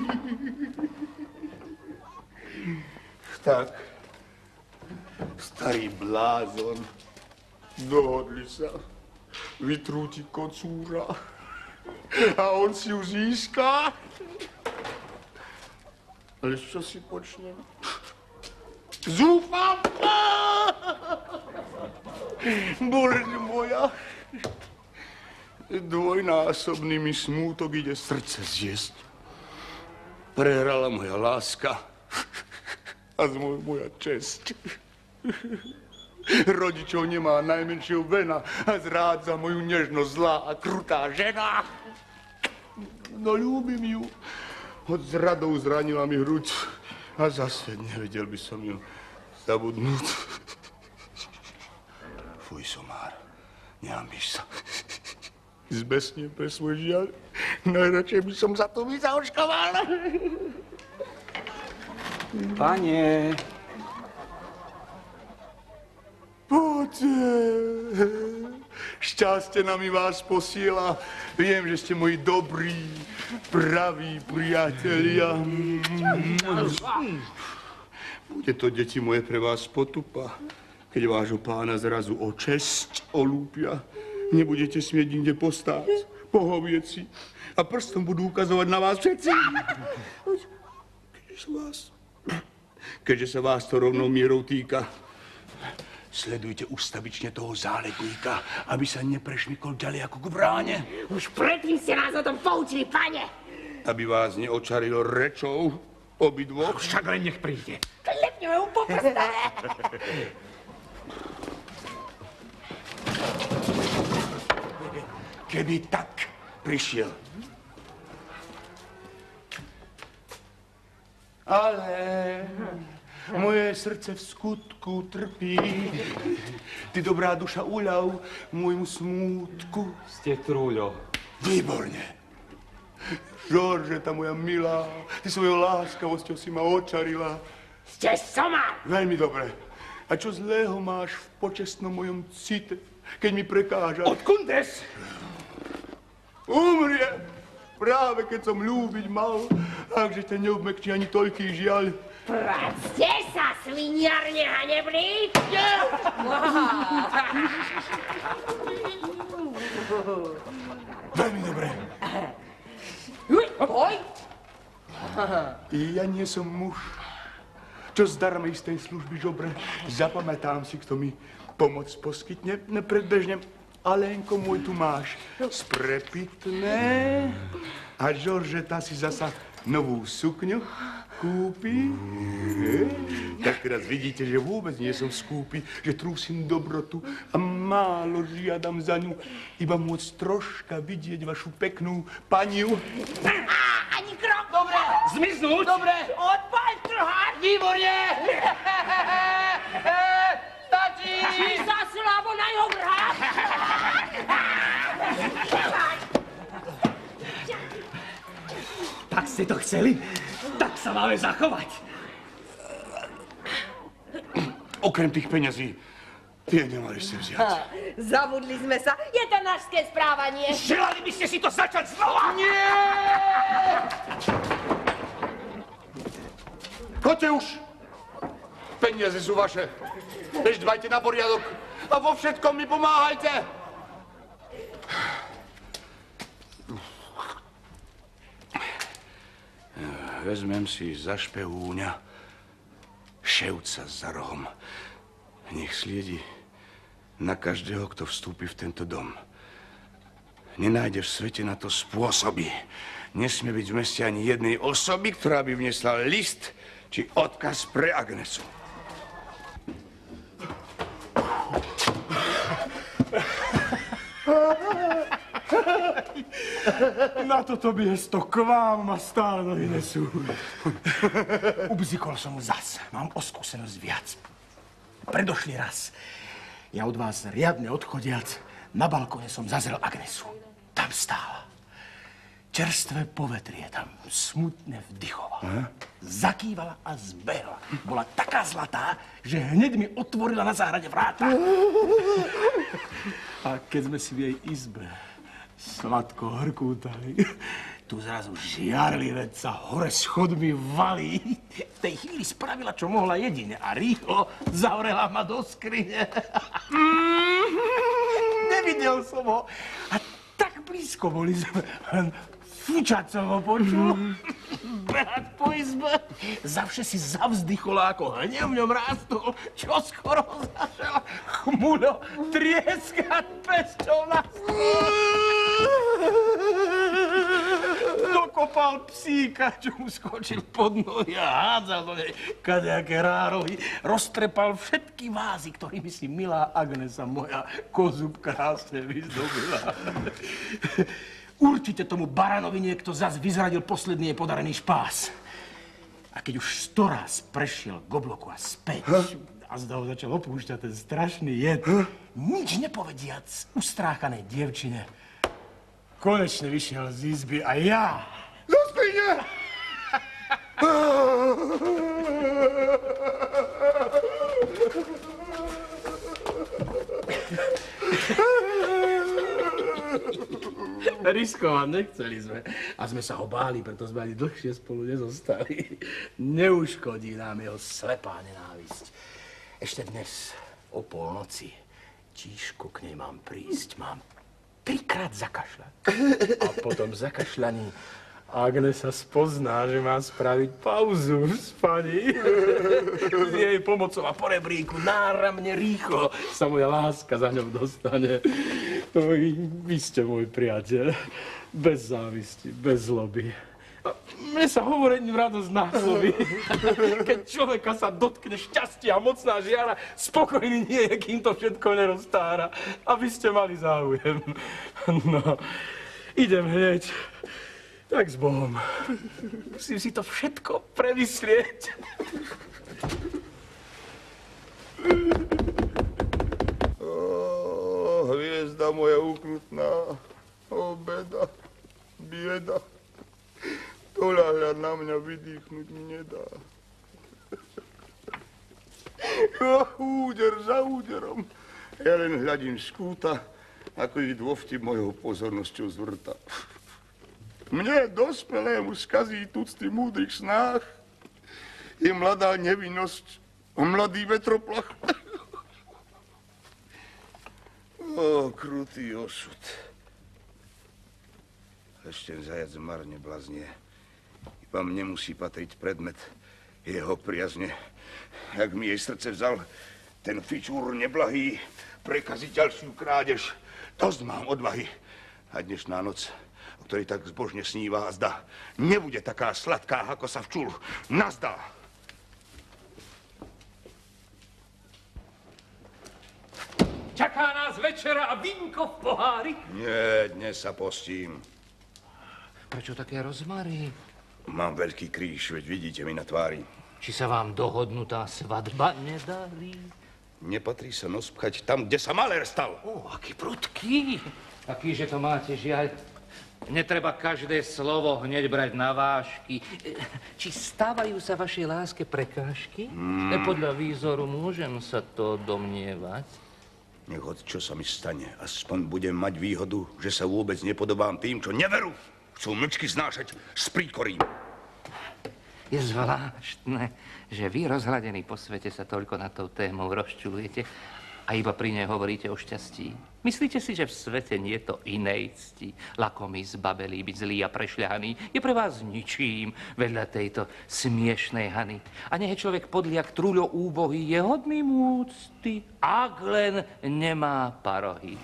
Tak, starý blázon, dohodli sa, vytrúti kocúra a on si ju získá. Ale čo si počnem? Zúfam! Bože moja! Dvojnásobný mi smútok ide srdce zjesť. Prehrala moja láska a z moj, moja česť. Rodičov nemá najmenšieho vena a zrádza moju nežnosť zlá a krutá žena. No ľúbim ju. Od zradou zranila mi hruď a zase nevedel by som ju zabudnúť. Fuj, somár, nehambíš sa. Zbesním pre svoj žiaľ. Najradšej by som za to vyzaočkoval. Pane, Poďte. Šťastie nami vás posiela. Viem, že ste moji dobrí, praví priatelia. Bude to, deti moje, pre vás potupa, keď vášho pána zrazu o česť olúpia. Nebudete smieť nikde postáť, pohovieť si a prstom budú ukazovať na vás všetci. Keďže sa vás, keďže sa vás to rovnou mierou týka, Sledujte ustavične toho záletníka, aby sa neprešmykol ďalej ako k bráne. Už predtým ste nás o tom poučili, pane. Aby vás neočarilo rečou obidvoch. však len nech príde. Mu po prstách. Keby tak prišiel. Ale moje srdce v skutku trpí. Ty dobrá duša uľav môjmu smútku. Ste trúľo. Výborne. Žoržeta, moja milá, ty svojou láskavosťou si ma očarila. Ste somár! Veľmi dobre. A čo zlého máš v počestnom mojom cite, keď mi prekáža? Odkundes? Umrie! Práve keď som ľúbiť mal, akže ťa neobmekčí ani toľký žiaľ. Practe sa, sviniar nehanebný! Veľmi dobre. Oj, Ja nie som muž, čo zdarma istej služby žobre. Zapamätám si, kto mi pomoc poskytne nepredbežne. Alenko môj tu máš sprepitné. A Žoržeta si zasa novú sukňu kúpi. Tak teraz vidíte, že vôbec nie som skúpi, že trúsim dobrotu a málo žiadam za ňu. Iba môcť troška vidieť vašu peknú paniu. ani krok! Dobre, zmiznúť? Dobre, Odpáľ trhár! výborne! (laughs) Stačí! Za slavo na jeho vrhá! (laughs) Tak ste to chceli? Sa máme zachovať. Okrem tých peňazí, tie nemali ste vziať. Zabudli sme sa, je to našské správanie. Želali by ste si to začať znova? Nie! Choďte už! Peniaze sú vaše. Bež dbajte na poriadok a vo všetkom mi pomáhajte. Vezmem si za špehúňa ševca za rohom. Nech sliedi na každého, kto vstúpi v tento dom. Nenájde v svete na to spôsoby. Nesmie byť v meste ani jednej osoby, ktorá by vnesla list či odkaz pre Agnesu. (laughs) Na toto miesto k vám ma stále nesú. Ubzikol som zas. Mám o skúsenosť viac. Predošli raz. Ja od vás riadne odchodiac, na balkone som zazrel Agnesu. Tam stála. Čerstvé povetrie tam smutne vdychovala. Zakývala a zbehla. Bola taká zlatá, že hneď mi otvorila na záhrade vráta. (laughs) A keď sme si v jej izbe sladko horkútali, tu zrazu žiarlivé sa hore schodmi valí. V tej chvíli spravila, čo mohla jedine a rýchlo zavrela ma do skrine. Nevidel som ho. A tak blízko boli sme. Ho počul. Behať po izbe. Zavše si zavzdychola, ako hnev v ňom rástol. Čo skoro zašel chmuľo trieskať pesťou na Dokopal psíka, čo mu skočil pod nohy a hádzal do nej kadejaké rárohy. Roztrepal všetky vázy, ktorými si milá Agnesa, moja kozub krásne vyzdobila. Určite tomu baranovi niekto zas vyzradil posledný jej podarený špás. A keď už sto raz prešiel k obloku a späť, a zda ho začal opúšťať ten strašný jed, nič nepovediac ustráchanej dievčine, konečne vyšiel z izby a ja Do skrine! (laughs) (laughs) Riskovať nechceli sme. A sme sa ho báli, preto sme ani dlhšie spolu nezostali. Neuškodí nám jeho slepá nenávisť. Ešte dnes o polnoci tížko k nej mám prísť. Mám trikrát zakašľať. A potom zakašľaní Agnesa spozná, že má spraviť pauzu v spaní. (laughs) S jej pomocou a po rebríku náramne rýchlo sa moja láska za ňou dostane. Vy ste môj priateľ. Bez závisti, bez zloby. A mne sa hovorením radosť násobí. (laughs) Keď človeka sa dotkne šťastie a mocná žiara, spokojný nie je, kým to všetko neroztára. A vy ste mali záujem. No, idem hneď. Tak s Bohom. Musím si to všetko premyslieť. Ó, hviezda moja ukrutná, ó, beda, bieda. Toľa na mňa vydýchnuť mi nedá. Úder za úderom. Ja len hľadím z kúta, ako ich dôvtip mojou pozornosťou zvrta. Mne, dospelému, skazí tucty múdrych snách, je mladá nevinnosť, mladý vetroplach. O, krutý osud. Ešte zajac marne blaznie. Iba mne musí patriť predmet jeho priazne. Jak mi jej srdce vzal ten fičúr neblahý, prekaziť ďalšiu krádež. Dosť mám odvahy. A dnešná noc, ktorej tak zbožne sníva a zdá, nebude taká sladká, ako sa včul. Nazdá. Čaká nás večera a vínko v pohári. Nie, dnes sa postím. Prečo také rozmary? Mám veľký kríž, veď vidíte mi na tvári. Či sa vám dohodnutá svadba nedarí? Nepatrí sa nos pchať tam, kde sa malér stal. Ó, aký prudký. Aký, že to máte žiaľ. Netreba každé slovo hneď brať na vážky. Či stávajú sa vašej láske prekážky? Mm. Podľa výzoru môžem sa to domnievať. Nech od čo sa mi stane, aspoň budem mať výhodu, že sa vôbec nepodobám tým, čo neveru. Chcú mlčky znášať s príkorím. Je zvláštne, že vy rozhľadení po svete sa toľko na tou témou rozčulujete a iba pri nej hovoríte o šťastí. Myslíte si, že v svete nie je to inej cti? Lakomý, zbabelý, byť zlý a prešľahaný je pre vás ničím vedľa tejto smiešnej hany. A nech je človek podliak trúľo úbohý, je hodný úcty, ak len nemá parohy.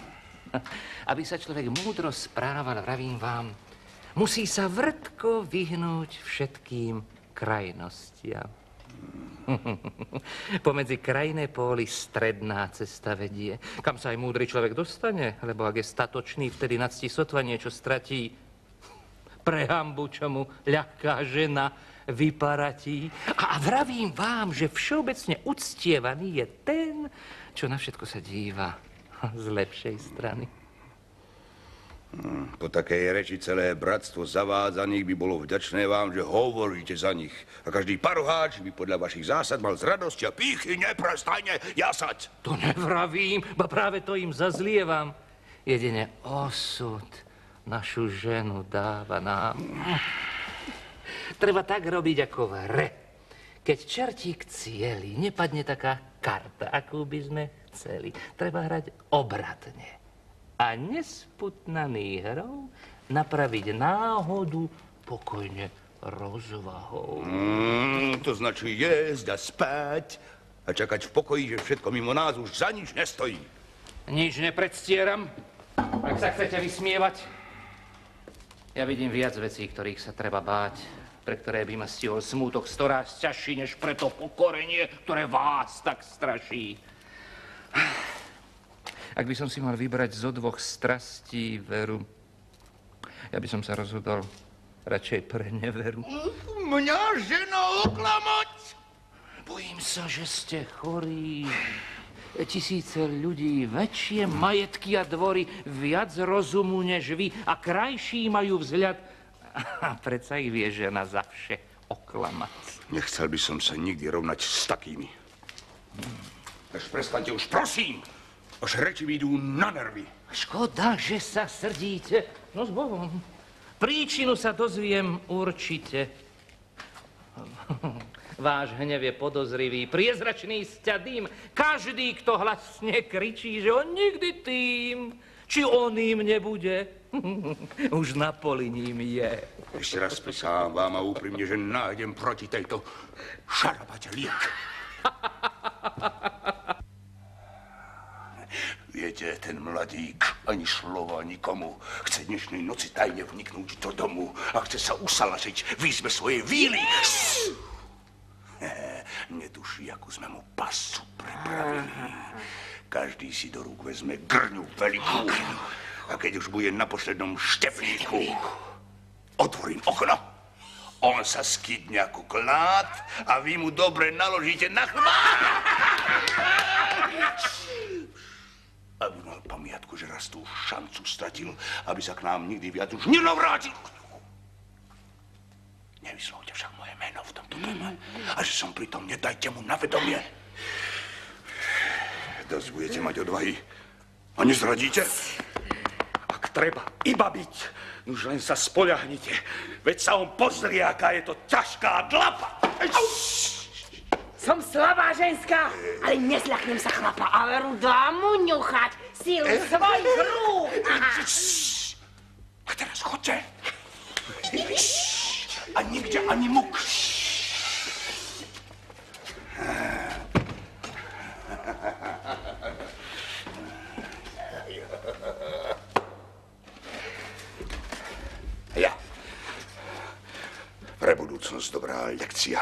(laughs) Aby sa človek múdro správal, vravím vám, musí sa vrtko vyhnúť všetkým krajnostiam. (laughs) Pomedzi krajné póly stredná cesta vedie. Kam sa aj múdry človek dostane, lebo ak je statočný, vtedy nad sotva niečo stratí. (laughs) Pre hambu, čo mu ľahká žena vyparatí. A vravím vám, že všeobecne uctievaný je ten, čo na všetko sa díva (laughs) z lepšej strany. Po takej reči celé bratstvo zavádzaných by bolo vďačné vám, že hovoríte za nich. A každý paroháč by podľa vašich zásad mal z radosti a pýchy neprestajne jasať. To nevravím, ba práve to im zazlievam. Jedine osud našu ženu dáva nám. Treba tak robiť ako v hre. Keď čertí k cieli, nepadne taká karta, akú by sme chceli. Treba hrať obratne. A nesputnaný hrou napraviť náhodu pokojne rozvahou. Mm, to značí jesť a spať a čakať v pokoji, že všetko mimo nás už za nič nestojí. Nič nepredstieram, ak sa chcete vysmievať. Ja vidím viac vecí, ktorých sa treba báť, pre ktoré by ma stihol smútok storáz ťažší, než pre to pokorenie, ktoré vás tak straší. Ak by som si mal vybrať zo dvoch strastí veru, ja by som sa rozhodol radšej pre neveru. Mňa žena oklamať? Bojím sa, že ste chorí. Tisíce ľudí, väčšie majetky a dvory, viac rozumu než vy a krajší majú vzhľad. A predsa ich vie žena za vše oklamať. Nechcel by som sa nikdy rovnať s takými. Až prestante už, prosím! Až reči mi idú na nervy. Škoda, že sa srdíte. No s Bohom. Príčinu sa dozviem určite. (laughs) Váš hnev je podozrivý, priezračný sťadým. Každý, kto hlasne kričí, že on nikdy tým, či oným nebude, (laughs) už na poli ním je. Ešte raz prisahám vám a úprimne, že nájdem proti tejto šarabate liek. (laughs) Viete, ten mladík ani slova nikomu chce dnešnej noci tajne vniknúť do domu a chce sa usalašiť v izbe svojej víly. Netuší, akú sme mu pasu pripravili. Každý si do rúk vezme grňu veľkú. A keď už bude na poslednom štefníku, otvorím okno, on sa skydne ako klát a vy mu dobre naložíte na chrbát. Aby mal pamiatku, že raz tú šancu stratil, aby sa k nám nikdy viac už nenavrátil. Nevyslovte však moje meno v tomto téme. A že som pritom, nedajte mu na vedomie. Dosť budete mať odvahy. A nezradíte? Ak treba iba byť, už len sa spoľahnite. Veď sa on pozrie, aká je to ťažká dlapa. Som slabá ženská, ale nezľaknem sa chlapa a veru dám mu ňuchať sílu svojich. A teraz chodte. A nikde ani muk. Ja. Pre budúcnosť dobrá lekcia.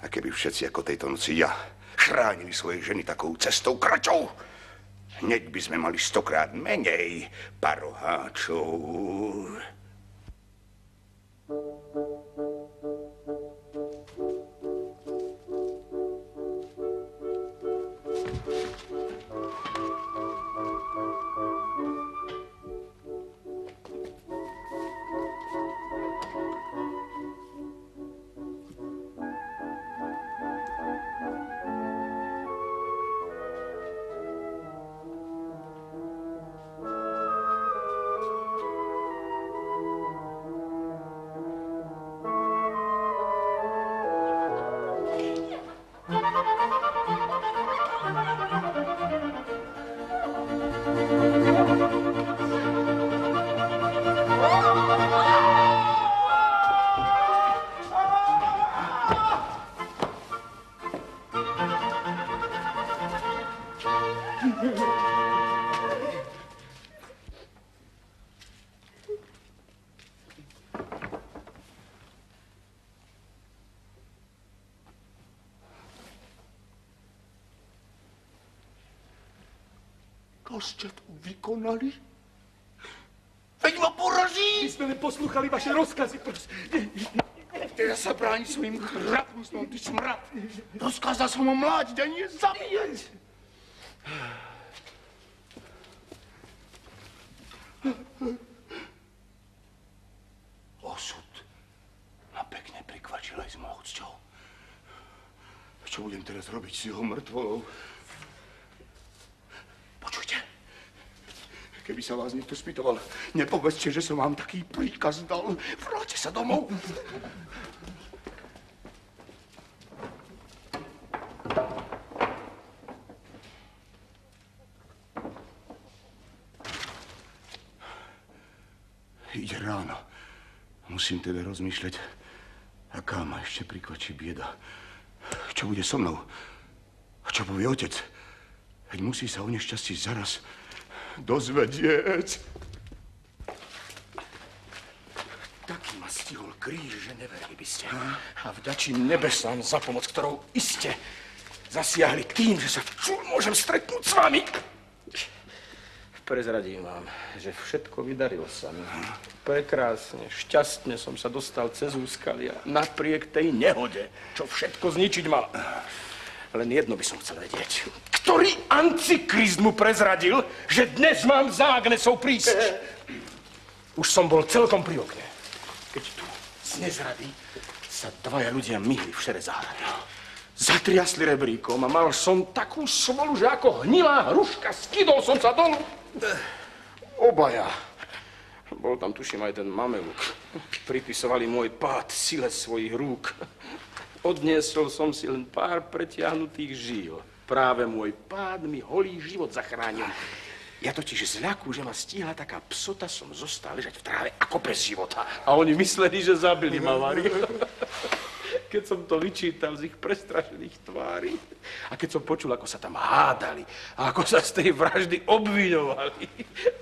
A keby všetci ako tejto noci ja chránili svoje ženy takou cestou kračou, hneď by sme mali stokrát menej paroháčov. Svojim chrapnustom, ty smrad. Rozkázal som ho mládiť a nie zabíjať. Osud ma pekne prikvačil aj s mojou cťou. Čo budem teraz robiť s jeho mŕtvolou? Počujte, keby sa vás niekto spýtoval, nepovedzte, že som vám taký príkaz dal. Vráťte sa domov. Ide ráno. Musím teda rozmýšľať, aká ma ešte prikvačí bieda. Čo bude so mnou? A čo povie otec? Veď musí sa o nešťastí zaraz dozvedieť. Taký ma stihol kríž, že neverili by ste. A vďačím nebesám za pomoc, ktorou iste zasiahli tým, že sa čul môžem stretnúť s vami. Prezradím vám, že všetko vydarilo sa mi. Prekrásne, šťastne som sa dostal cez úskalia napriek tej nehode, čo všetko zničiť mala. Len jedno by som chcel vedieť. Ktorý antikrist mu prezradil, že dnes mám za Agnesou prísť? Už som bol celkom pri okne, keď tu z nezrady sa dvaja ľudia myhli v šere záhrady. Zatriasli rebríkom a mal som takú svolu, že ako hnilá hruška skydol som sa dolu. Obaja. Bol tam, tuším, aj ten mameluk. Pripisovali môj pád sile svojich rúk. Odniesol som si len pár pretiahnutých žíl. Práve môj pád mi holý život zachránil. Ja totiž z že ma stíhla taká psota, som zostal ležať v tráve ako bez života. A oni mysleli, že zabili ma, Mari. Keď som to vyčítal z ich prestrašených tvári a keď som počul, ako sa tam hádali a ako sa z tej vraždy obviňovali,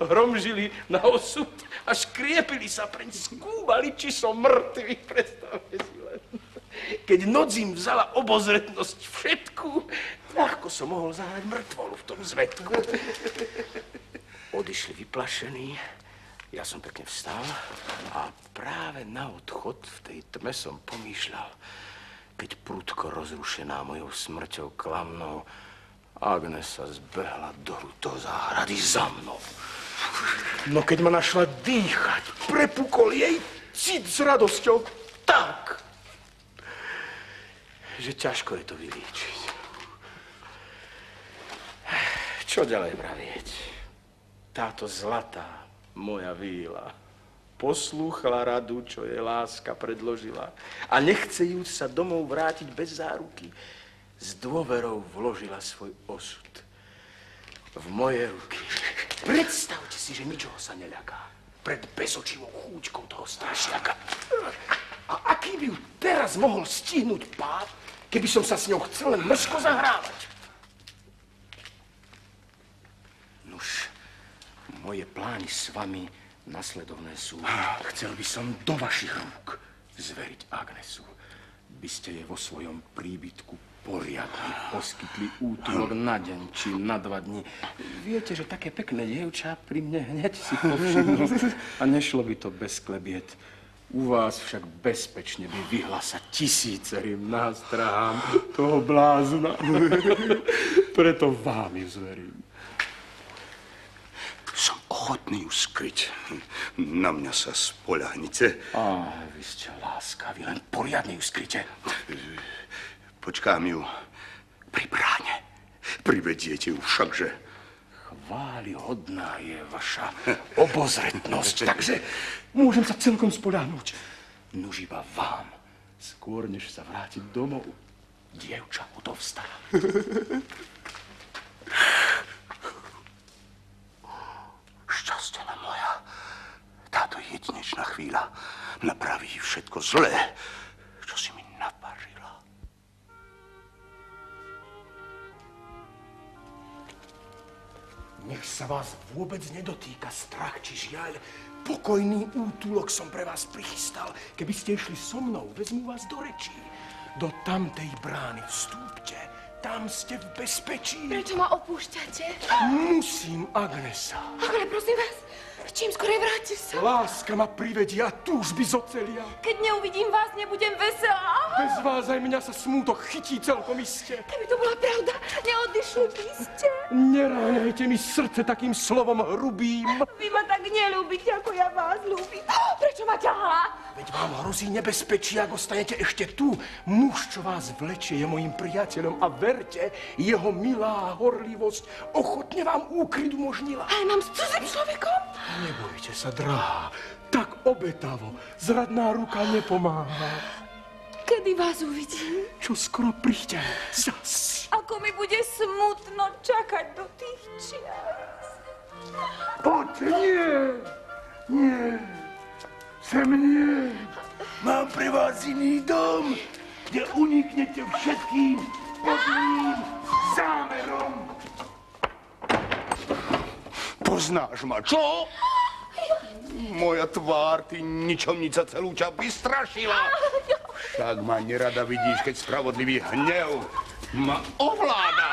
hromžili na osud a škriepili sa preň, skúmali, či som mŕtvý, predstavte si len. Keď noc im vzala obozretnosť všetku, ľahko som mohol zahrať mŕtvolu v tom zmetku. Odišli vyplašení, ja som pekne vstal a práve na odchod v tej tme som pomýšľal, keď prudko rozrušená mojou smrťou klamnou, Agnes sa zbehla do do záhrady za mnou. No keď ma našla dýchať, prepukol jej cit s radosťou tak, že ťažko je to vylíčiť. Čo ďalej vravieť? Táto zlatá moja víla poslúchala radu, čo jej láska predložila a nechce ju sa domov vrátiť bez záruky. S dôverou vložila svoj osud v moje ruky. Predstavte si, že ničoho sa neľaká pred bezočivou chúčkou toho strašňaka. A aký by ju teraz mohol stihnúť pád, keby som sa s ňou chcel len mrzko zahrávať? Nuž, moje plány s vami nasledovné sú. Chcel by som do vašich rúk zveriť Agnesu. By ste jej vo svojom príbytku poriadne poskytli útulok na deň či na dva dni. Viete, že také pekné dievča pri mne hneď si povšimnú. A nešlo by to bez klebiet. U vás však bezpečne by vyhla sa tisícerým nástrahám toho blázna. (laughs) Preto vám ju zverím. Som ochotný ju skryť. Na mňa sa spoľahnite. Á, vy ste láskaví, len poriadne ju skryte. Počkám ju pri bráne. Privediete ju všakže. Chváli hodná je vaša obozretnosť, takže môžem sa celkom spoľahnúť. Nuž iba vám, skôr než sa vrátiť domov, dievča odovzdá. (laughs) Šťastena moja, táto jedinečná chvíľa napraví všetko zlé, čo si mi naparila. Nech sa vás vôbec nedotýka strach či žiaľ. Pokojný útulok som pre vás prichystal. Keby ste išli so mnou, vezmu vás do rečí. Do tamtej brány vstúpte. Tam ste v bezpečí. Prečo ma opúšťate? Musím, Agnesa. Ale prosím vás, čím skorej vrátim sa. Láska ma privedia túžby zocelia. Keď neuvidím vás, nebudem veselá. Bez vás aj mňa sa smútok chytí celkom iste. Keby to bola pravda, neodišli by ste. Neráňajte mi srdce takým slovom hrubým. Vy ma tak nelúbite, ako ja vás ľúbim. Ťahá? Veď vám hrozí nebezpečí, ak ostanete ešte tu. Muž, čo vás vlečie, je mojim priateľom a verte, jeho milá horlivosť ochotne vám úkryt umožnila. Ale mám s cudzým človekom? Nebojte sa, drahá, tak obetavo zradná ruka nepomáha. Kedy vás uvidím? Čo skoro príďem, zas. Ako mi bude smutno čakať do tých čias. Poďte, nie, nie, sem nie. Mám pre vás iný dom, kde uniknete všetkým podlým zámerom. Poznáš ma, čo? Moja tvár, ty ničomnica celú ťa vystrašila. Tak ma nerada vidíš, keď spravodlivý hnev ma ovláda.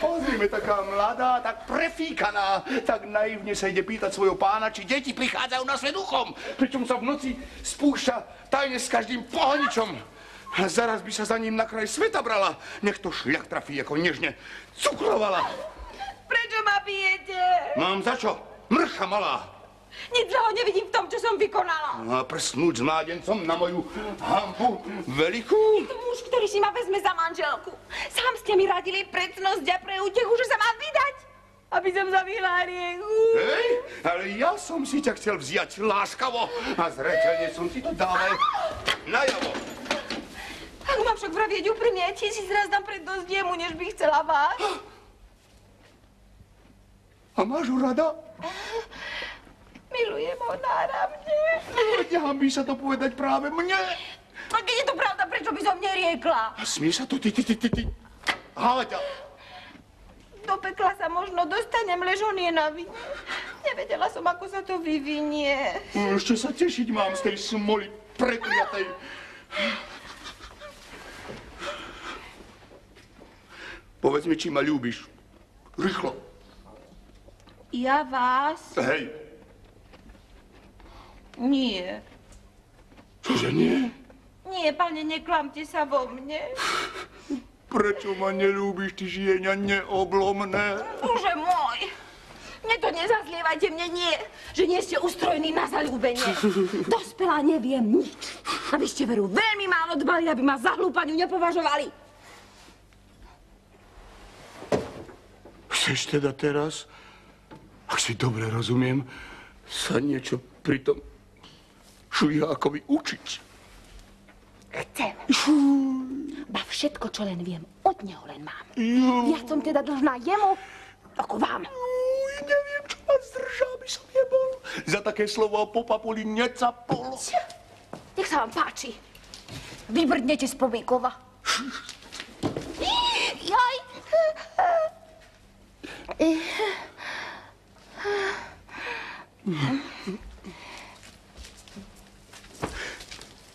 Pozrime, taká mladá, tak prefíkaná, tak naivne sa ide pýtať svojho pána, či deti prichádzajú na svet uchom, pričom sa v noci spúšťa tajne s každým pohoničom. A zaraz by sa za ním na kraj sveta brala, nech to šľach trafí, ako nežne cukrovala. Prečo ma bijete? Mám za čo? Mrcha malá. Nic zlého nevidím v tom, čo som vykonala. A prsnúť s mládencom na moju hambu veľkú? Muž, ktorý si ma vezme za manželku. Sám ste mi radili pred cnosť a pre útechu, že sa mám vydať. Aby som zavila hriechu. Hej, ale ja som si ťa chcel vziať láskavo a zreteľne som ti to dával najavo. Ak mám však vravieť úprimne, tisíc raz dám prednosť jemu, než by chcela vás. (gasps) A máš ho rada? (gasps) Milujem ho náramne. Nehambí sa to povedať práve mne. A keď je to pravda, prečo by som neriekla? A smie sa to ty, ty, ty, ty, ty. Háďa. Do pekla sa možno dostanem, lež on je na vine. Nevedela som, ako sa to vyvinie. Ešte sa tešiť mám z tej smoly prekliatej. Povedz mi, či ma ľúbiš. Rýchlo. Ja vás? Hej. Nie. Čože nie? Nie, pane, neklamte sa vo mne. Prečo ma nelúbiš, ty žienia neoblomné? Bože môj, Mne to nezazlievajte, mne nie, že nie ste ustrojení na zalúbenie. Dospelá neviem nič. Aby ste veru veľmi málo dbali, aby ma za hlúpaniu nepovažovali. Chceš teda teraz, ak si dobre rozumiem, sa niečo pri tom šujákovi učiť? Chcem. Ba všetko, čo len viem, od neho len mám. Ja som teda dlžná jemu, ako vám. Uj, neviem, čo ma zdržá, aby som nebol. Za také slovo po papuli necapol. Nech sa vám páči. Vybrdnete z pomíkova. Jaj.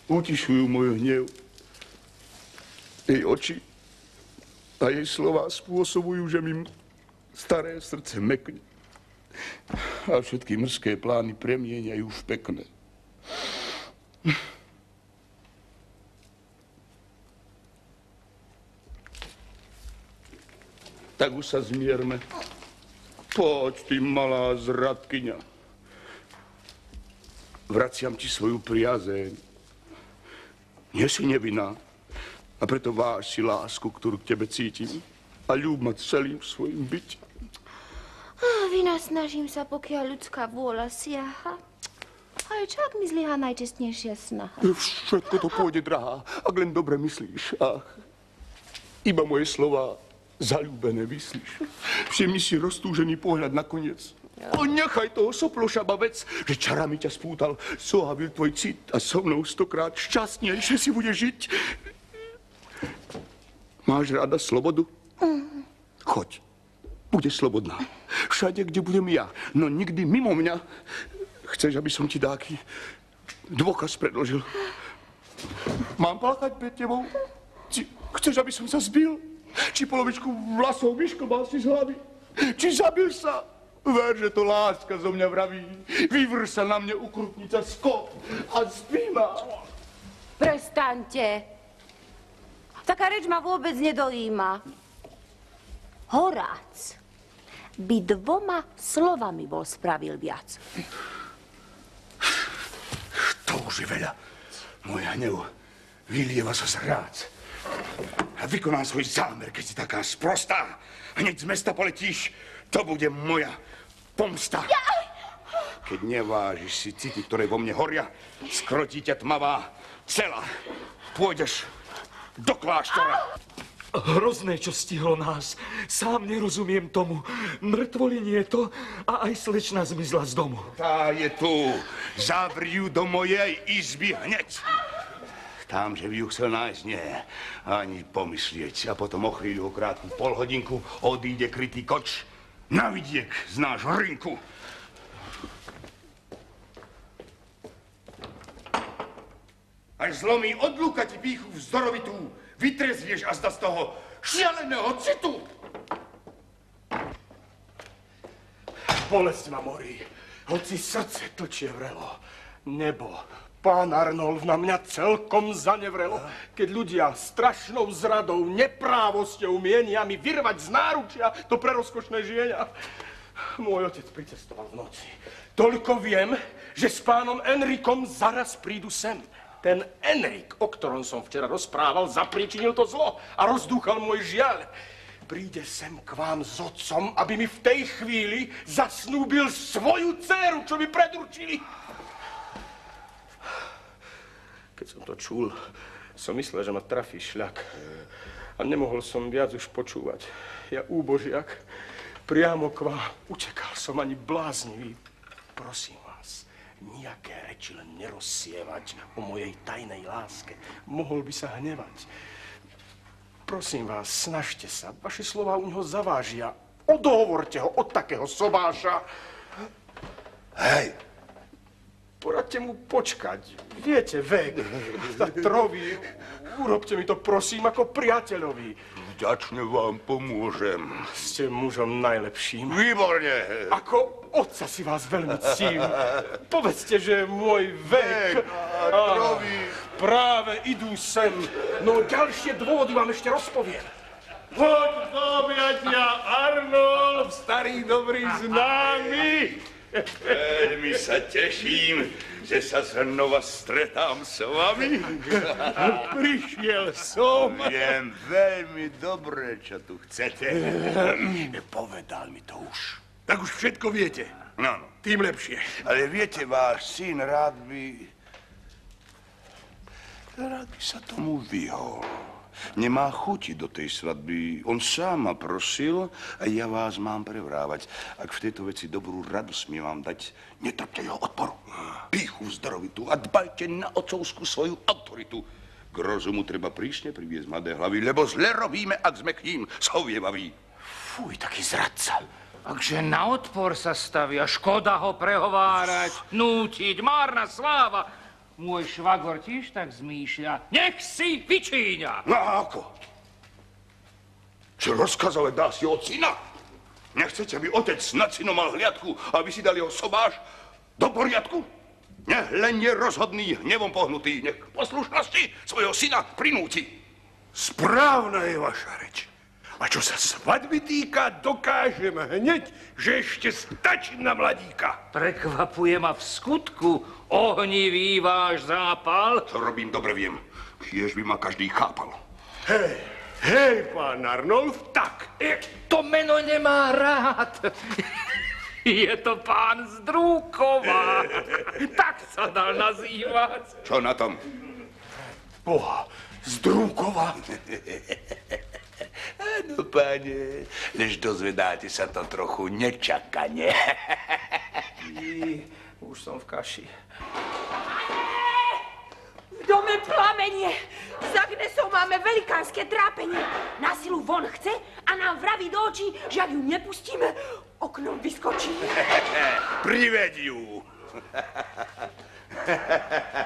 Utišujú môj hnev. Jej oči a jej slova spôsobujú, že mi staré srdce mekne. A všetky mrzké plány premieňajú v pekné. Tak už sa zmierme. Poď, ty malá zradkyňa. Vraciam ti svoju priazeň. Nie si nevinná. A preto váš si lásku, ktorú k tebe cítim. A ľúb ma celým svojim byť. Vynasnažím sa, pokiaľ ľudská vôľa siaha. Ale čak mi zlyhá najčestnejšia snaha. Všetko to pôjde, drahá, ak len dobre myslíš. Ach, iba moje slova zalúbené vyslíš. Všimni si roztúžený pohľad nakoniec. O, nechaj toho soploša, babec, že čarami ťa spútal, sohavil tvoj cit a so mnou stokrát šťastnejšie si bude žiť. Máš rada slobodu? Choď, budeš slobodná. Všade, kde budem ja, no nikdy mimo mňa. Chceš, aby som ti dáky dôkaz predložil? Mám plakať pred tebou? Chceš, aby som sa zbil? Či polovičku vlasov vyškobal si z hlavy? Či zabil sa? Ver, že to láska zo mňa vraví. Vyvr sa na mne ukrutnica skop a zbí ma. Prestaňte. Taká reč ma vôbec nedojíma. Horác by dvoma slovami bol spravil viac. To už je veľa. Môj hnev vylieva sa z rác. A vykonám svoj zámer, keď si taká sprostá. Hneď z mesta poletíš, to bude moja pomsta. Keď nevážiš si city, ktoré vo mne horia, skrotí ťa tmavá celá. Pôjdeš do kláštora. Hrozné, čo stihlo nás. Sám nerozumiem tomu. Mŕtvolenie je to a aj slečna zmizla z domu. Tá je tu. Zavri ju do mojej izby hneď. Tam, že by ju chcel nájsť, nie. Ani pomyslieť. A potom o chvíľu, o krátku polhodinku, odíde krytý koč na vidiek z nášho rynku. Až zlomí od luka ti píchu vzdorovitú, vytrezvieš a zda z toho šialeného citu. Bolesť ma morí, hoci srdce tlčie vrelo. Nebo, pán Arnolf, na mňa celkom zanevrelo, keď ľudia strašnou zradou, neprávosťou mienia mi vyrvať z náručia to prerozkošné žienia. Môj otec pricestoval v noci. Toľko viem, že s pánom Enrikom zaraz prídu sem. Ten Enrik, o ktorom som včera rozprával, zapričinil to zlo a rozdúchal môj žiaľ. Príde sem k vám s otcom, aby mi v tej chvíli zasnúbil svoju dceru, čo mi predurčili. Keď som to čul, som myslel, že ma trafí šľak. A nemohol som viac už počúvať. Ja úbožiak, priamo k vám utekal som ani bláznivý. Prosím vás, nejaké reči len nerozsievať o mojej tajnej láske. Mohol by sa hnevať. Prosím vás, snažte sa. Vaše slova u neho zavážia. Odohovorte ho od takého sobáša. Hej, Poradte mu počkať. Viete, vek. Za trovi. Urobte mi to, prosím, ako priateľovi. vďačne vám pomôžem. Ste mužom najlepším. Výborne. Ako otca si vás veľmi cím. Povedzte, že môj vek... a trovi. Práve idú sem. No ďalšie dôvody vám ešte rozpoviem. Poď do objatia, Arnold, starý dobrý známy. Veľmi sa teším, že sa znova stretám s vami. Prišiel som. Viem veľmi dobre, čo tu chcete. Povedal mi to už. Tak už všetko viete. No, no. Tým lepšie. Ale viete, váš syn rád by... Rád by sa tomu vyhol. Nemá chuti do tej svadby. On sám ma prosil a ja vás mám prevrávať. Ak v tejto veci dobrú radosť mi vám dať, netrpte jeho odporu. Píchu zdorovitu a dbajte na otcovskú svoju autoritu. K rozumu treba prísne priviesť mladé hlavy, lebo zle robíme, ak sme k ním zhovievaví. Fuj, taký zradca. Akže na odpor sa stavia, škoda ho prehovárať, nútiť, márna sláva. Môj švagor tiež tak zmýšľa. Nech si vyčíňa. No a ako? Čo rozkazale dá si od syna? Nechcete, aby otec nad synom mal hliadku, aby si dali ho sobáš do poriadku? Nech len je rozhodný, hnevom pohnutý, nech poslušnosti svojho syna prinúti. Správna je vaša reč. A čo sa svadby týka, dokážem hneď, že ešte stačí na mladíka. Prekvapuje ma v skutku ohnivý váš zápal. To robím, dobre viem. Kiež by ma každý chápal. Hej, hej, pán Arnolf, tak. E, to meno nemá rád. Je to pán z Drúkova. Tak sa dal nazývať. Čo na tom? Boha, z Drúkova. No, páne, než dozvedáte sa to trochu nečakane. Už som v kaši. V dome plamenie. S Agnesou máme velikánske trápenie. Na silu von chce a nám vraví do očí, že ak ju nepustíme, oknom vyskočí. (laughs) Priveď ju. (laughs)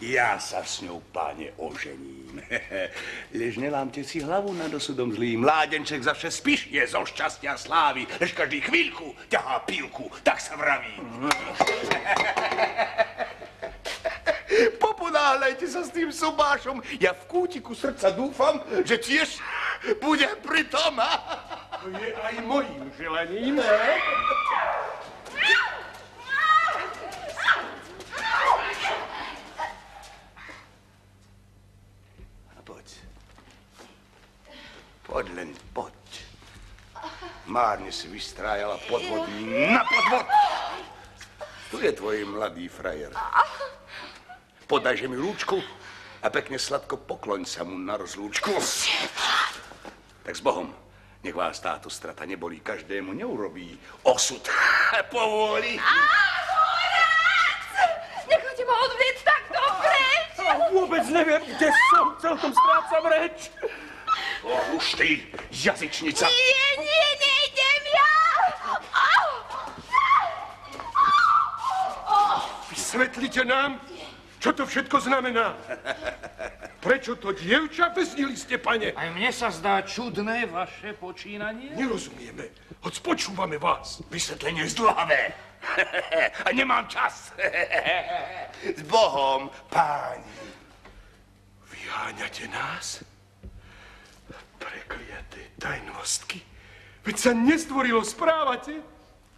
Ja sa s ňou, páne, ožením. (laughs) Lež nelámte si hlavu nad osudom zlým. Mládenček zavše spišne zo šťastia a slávy. Lež každý chvíľku ťahá pílku. Tak sa vraví. (laughs) Poponáhľajte sa s tým sobášom. Ja v kútiku srdca dúfam, že tiež bude pri tom. To je aj mojím želaním. A poď. Poď len, poď. Márne si vystrájala podvodní na podvod. Tu je tvoj mladý frajer. Podajže mi rúčku a pekne sladko pokloň sa mu na rozlúčku. Tak s Bohom. Nech vás táto strata nebolí, každému neurobí osud. Povoli. Nechajte ma odvieť takto preč. Vôbec neviem, kde som, celkom strácam reč. Oh, už ty, jazyčnica. Nie, nie, nejdem ja. Vysvetlite nám, čo to všetko znamená. Prečo to dievča beznili ste, pane? Aj mne sa zdá čudné vaše počínanie. Nerozumieme, hoď počúvame vás. Vysvetlenie zdlhavé. (laughs) A nemám čas. (laughs) S Bohom, páni. Vyháňate nás? Prekliaté tajnostky. Veď sa nezdvorilo správate.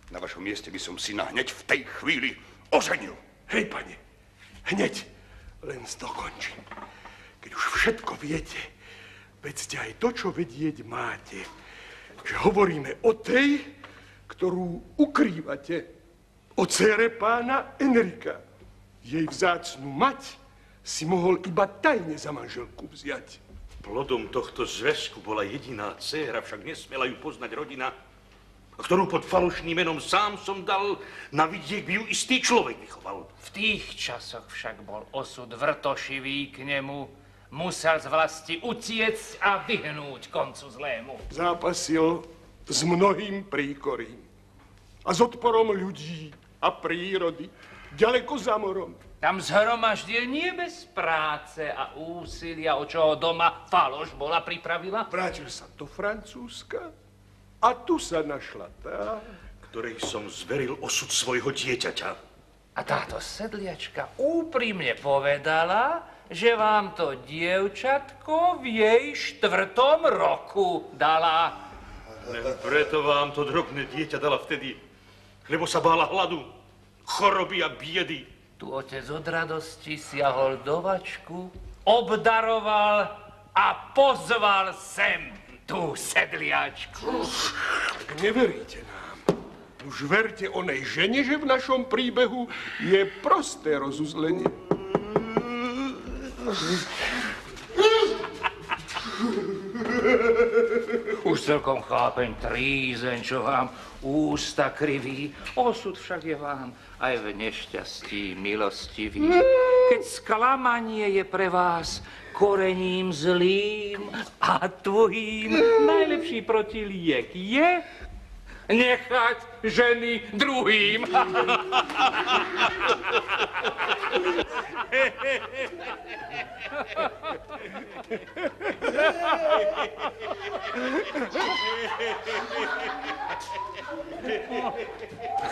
Na vašom mieste by som syna hneď v tej chvíli oženil. Hej, pane, hneď len dokončím. Keď už všetko viete, vedzte aj to, čo vedieť máte. Že hovoríme o tej, ktorú ukrývate. O cére pána Enrika. Jej vzácnu mať si mohol iba tajne za manželku vziať. Plodom tohto zväzku bola jediná dcéra, však nesmela ju poznať rodina, ktorú pod falošným menom sám som dal na vidiek, by ju istý človek vychoval. V tých časoch však bol osud vrtošivý k nemu. Musel z vlasti utiecť a vyhnúť koncu zlému. Zápasil s mnohým príkorím a s odporom ľudí a prírody, ďaleko za morom. Tam zhromaždil nie bez práce a úsilia, o čoho doma faloš bola pripravila. Vrátil sa do Francúzska a tu sa našla tá, ktorej som zveril osud svojho dieťaťa. A táto sedliačka úprimne povedala, že vám to dievčatko v jej štvrtom roku dala. Len preto vám to drobné dieťa dala vtedy, lebo sa bála hladu, choroby a biedy. Tu otec od radosti siahol do vačku, obdaroval a pozval sem tú sedliačku. Neveríte nám. Už verte onej žene, že v našom príbehu je prosté rozuzlenie. (laughs) Už celkom chápem trízeň, čo vám ústa kriví. Osud však je vám aj v nešťastí milostivý. Keď sklamanie je pre vás korením zlým a tvojím najlepší protiliek je nechať ženy druhým.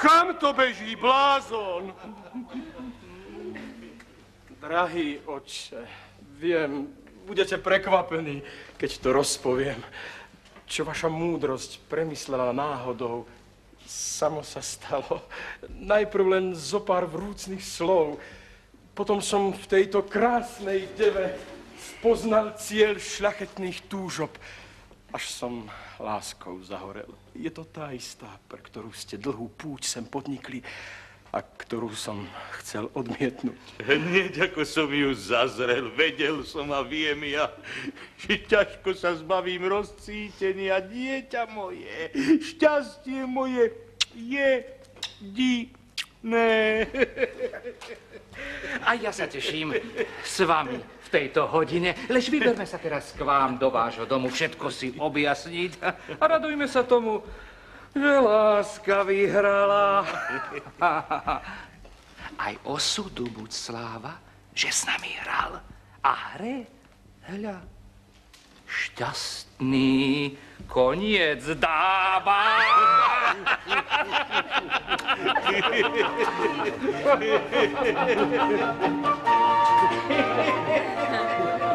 Kam to beží, blázon? Drahý oče, viem, budete prekvapení, keď to rozpoviem. Čo vaša múdrosť premyslela náhodou, samo sa stalo. Najprv len zo pár vrúcných slov. Potom som v tejto krásnej deve spoznal cieľ šľachetných túžob. Až som láskou zahorel. Je to tá istá, pre ktorú ste dlhú púť sem podnikli a ktorú som chcel odmietnúť. Hneď ako som ju zazrel, vedel som a viem ja, že ťažko sa zbavím rozcítenia. Dieťa moje, šťastie moje je diné. A ja sa teším s vami v tejto hodine, lež vyberme sa teraz k vám do vášho domu všetko si objasniť a radujme sa tomu, že láska vyhrala. (laughs) Aj osudu buď sláva, že s nami hral. A hre, hľa, šťastný koniec dáva. (laughs)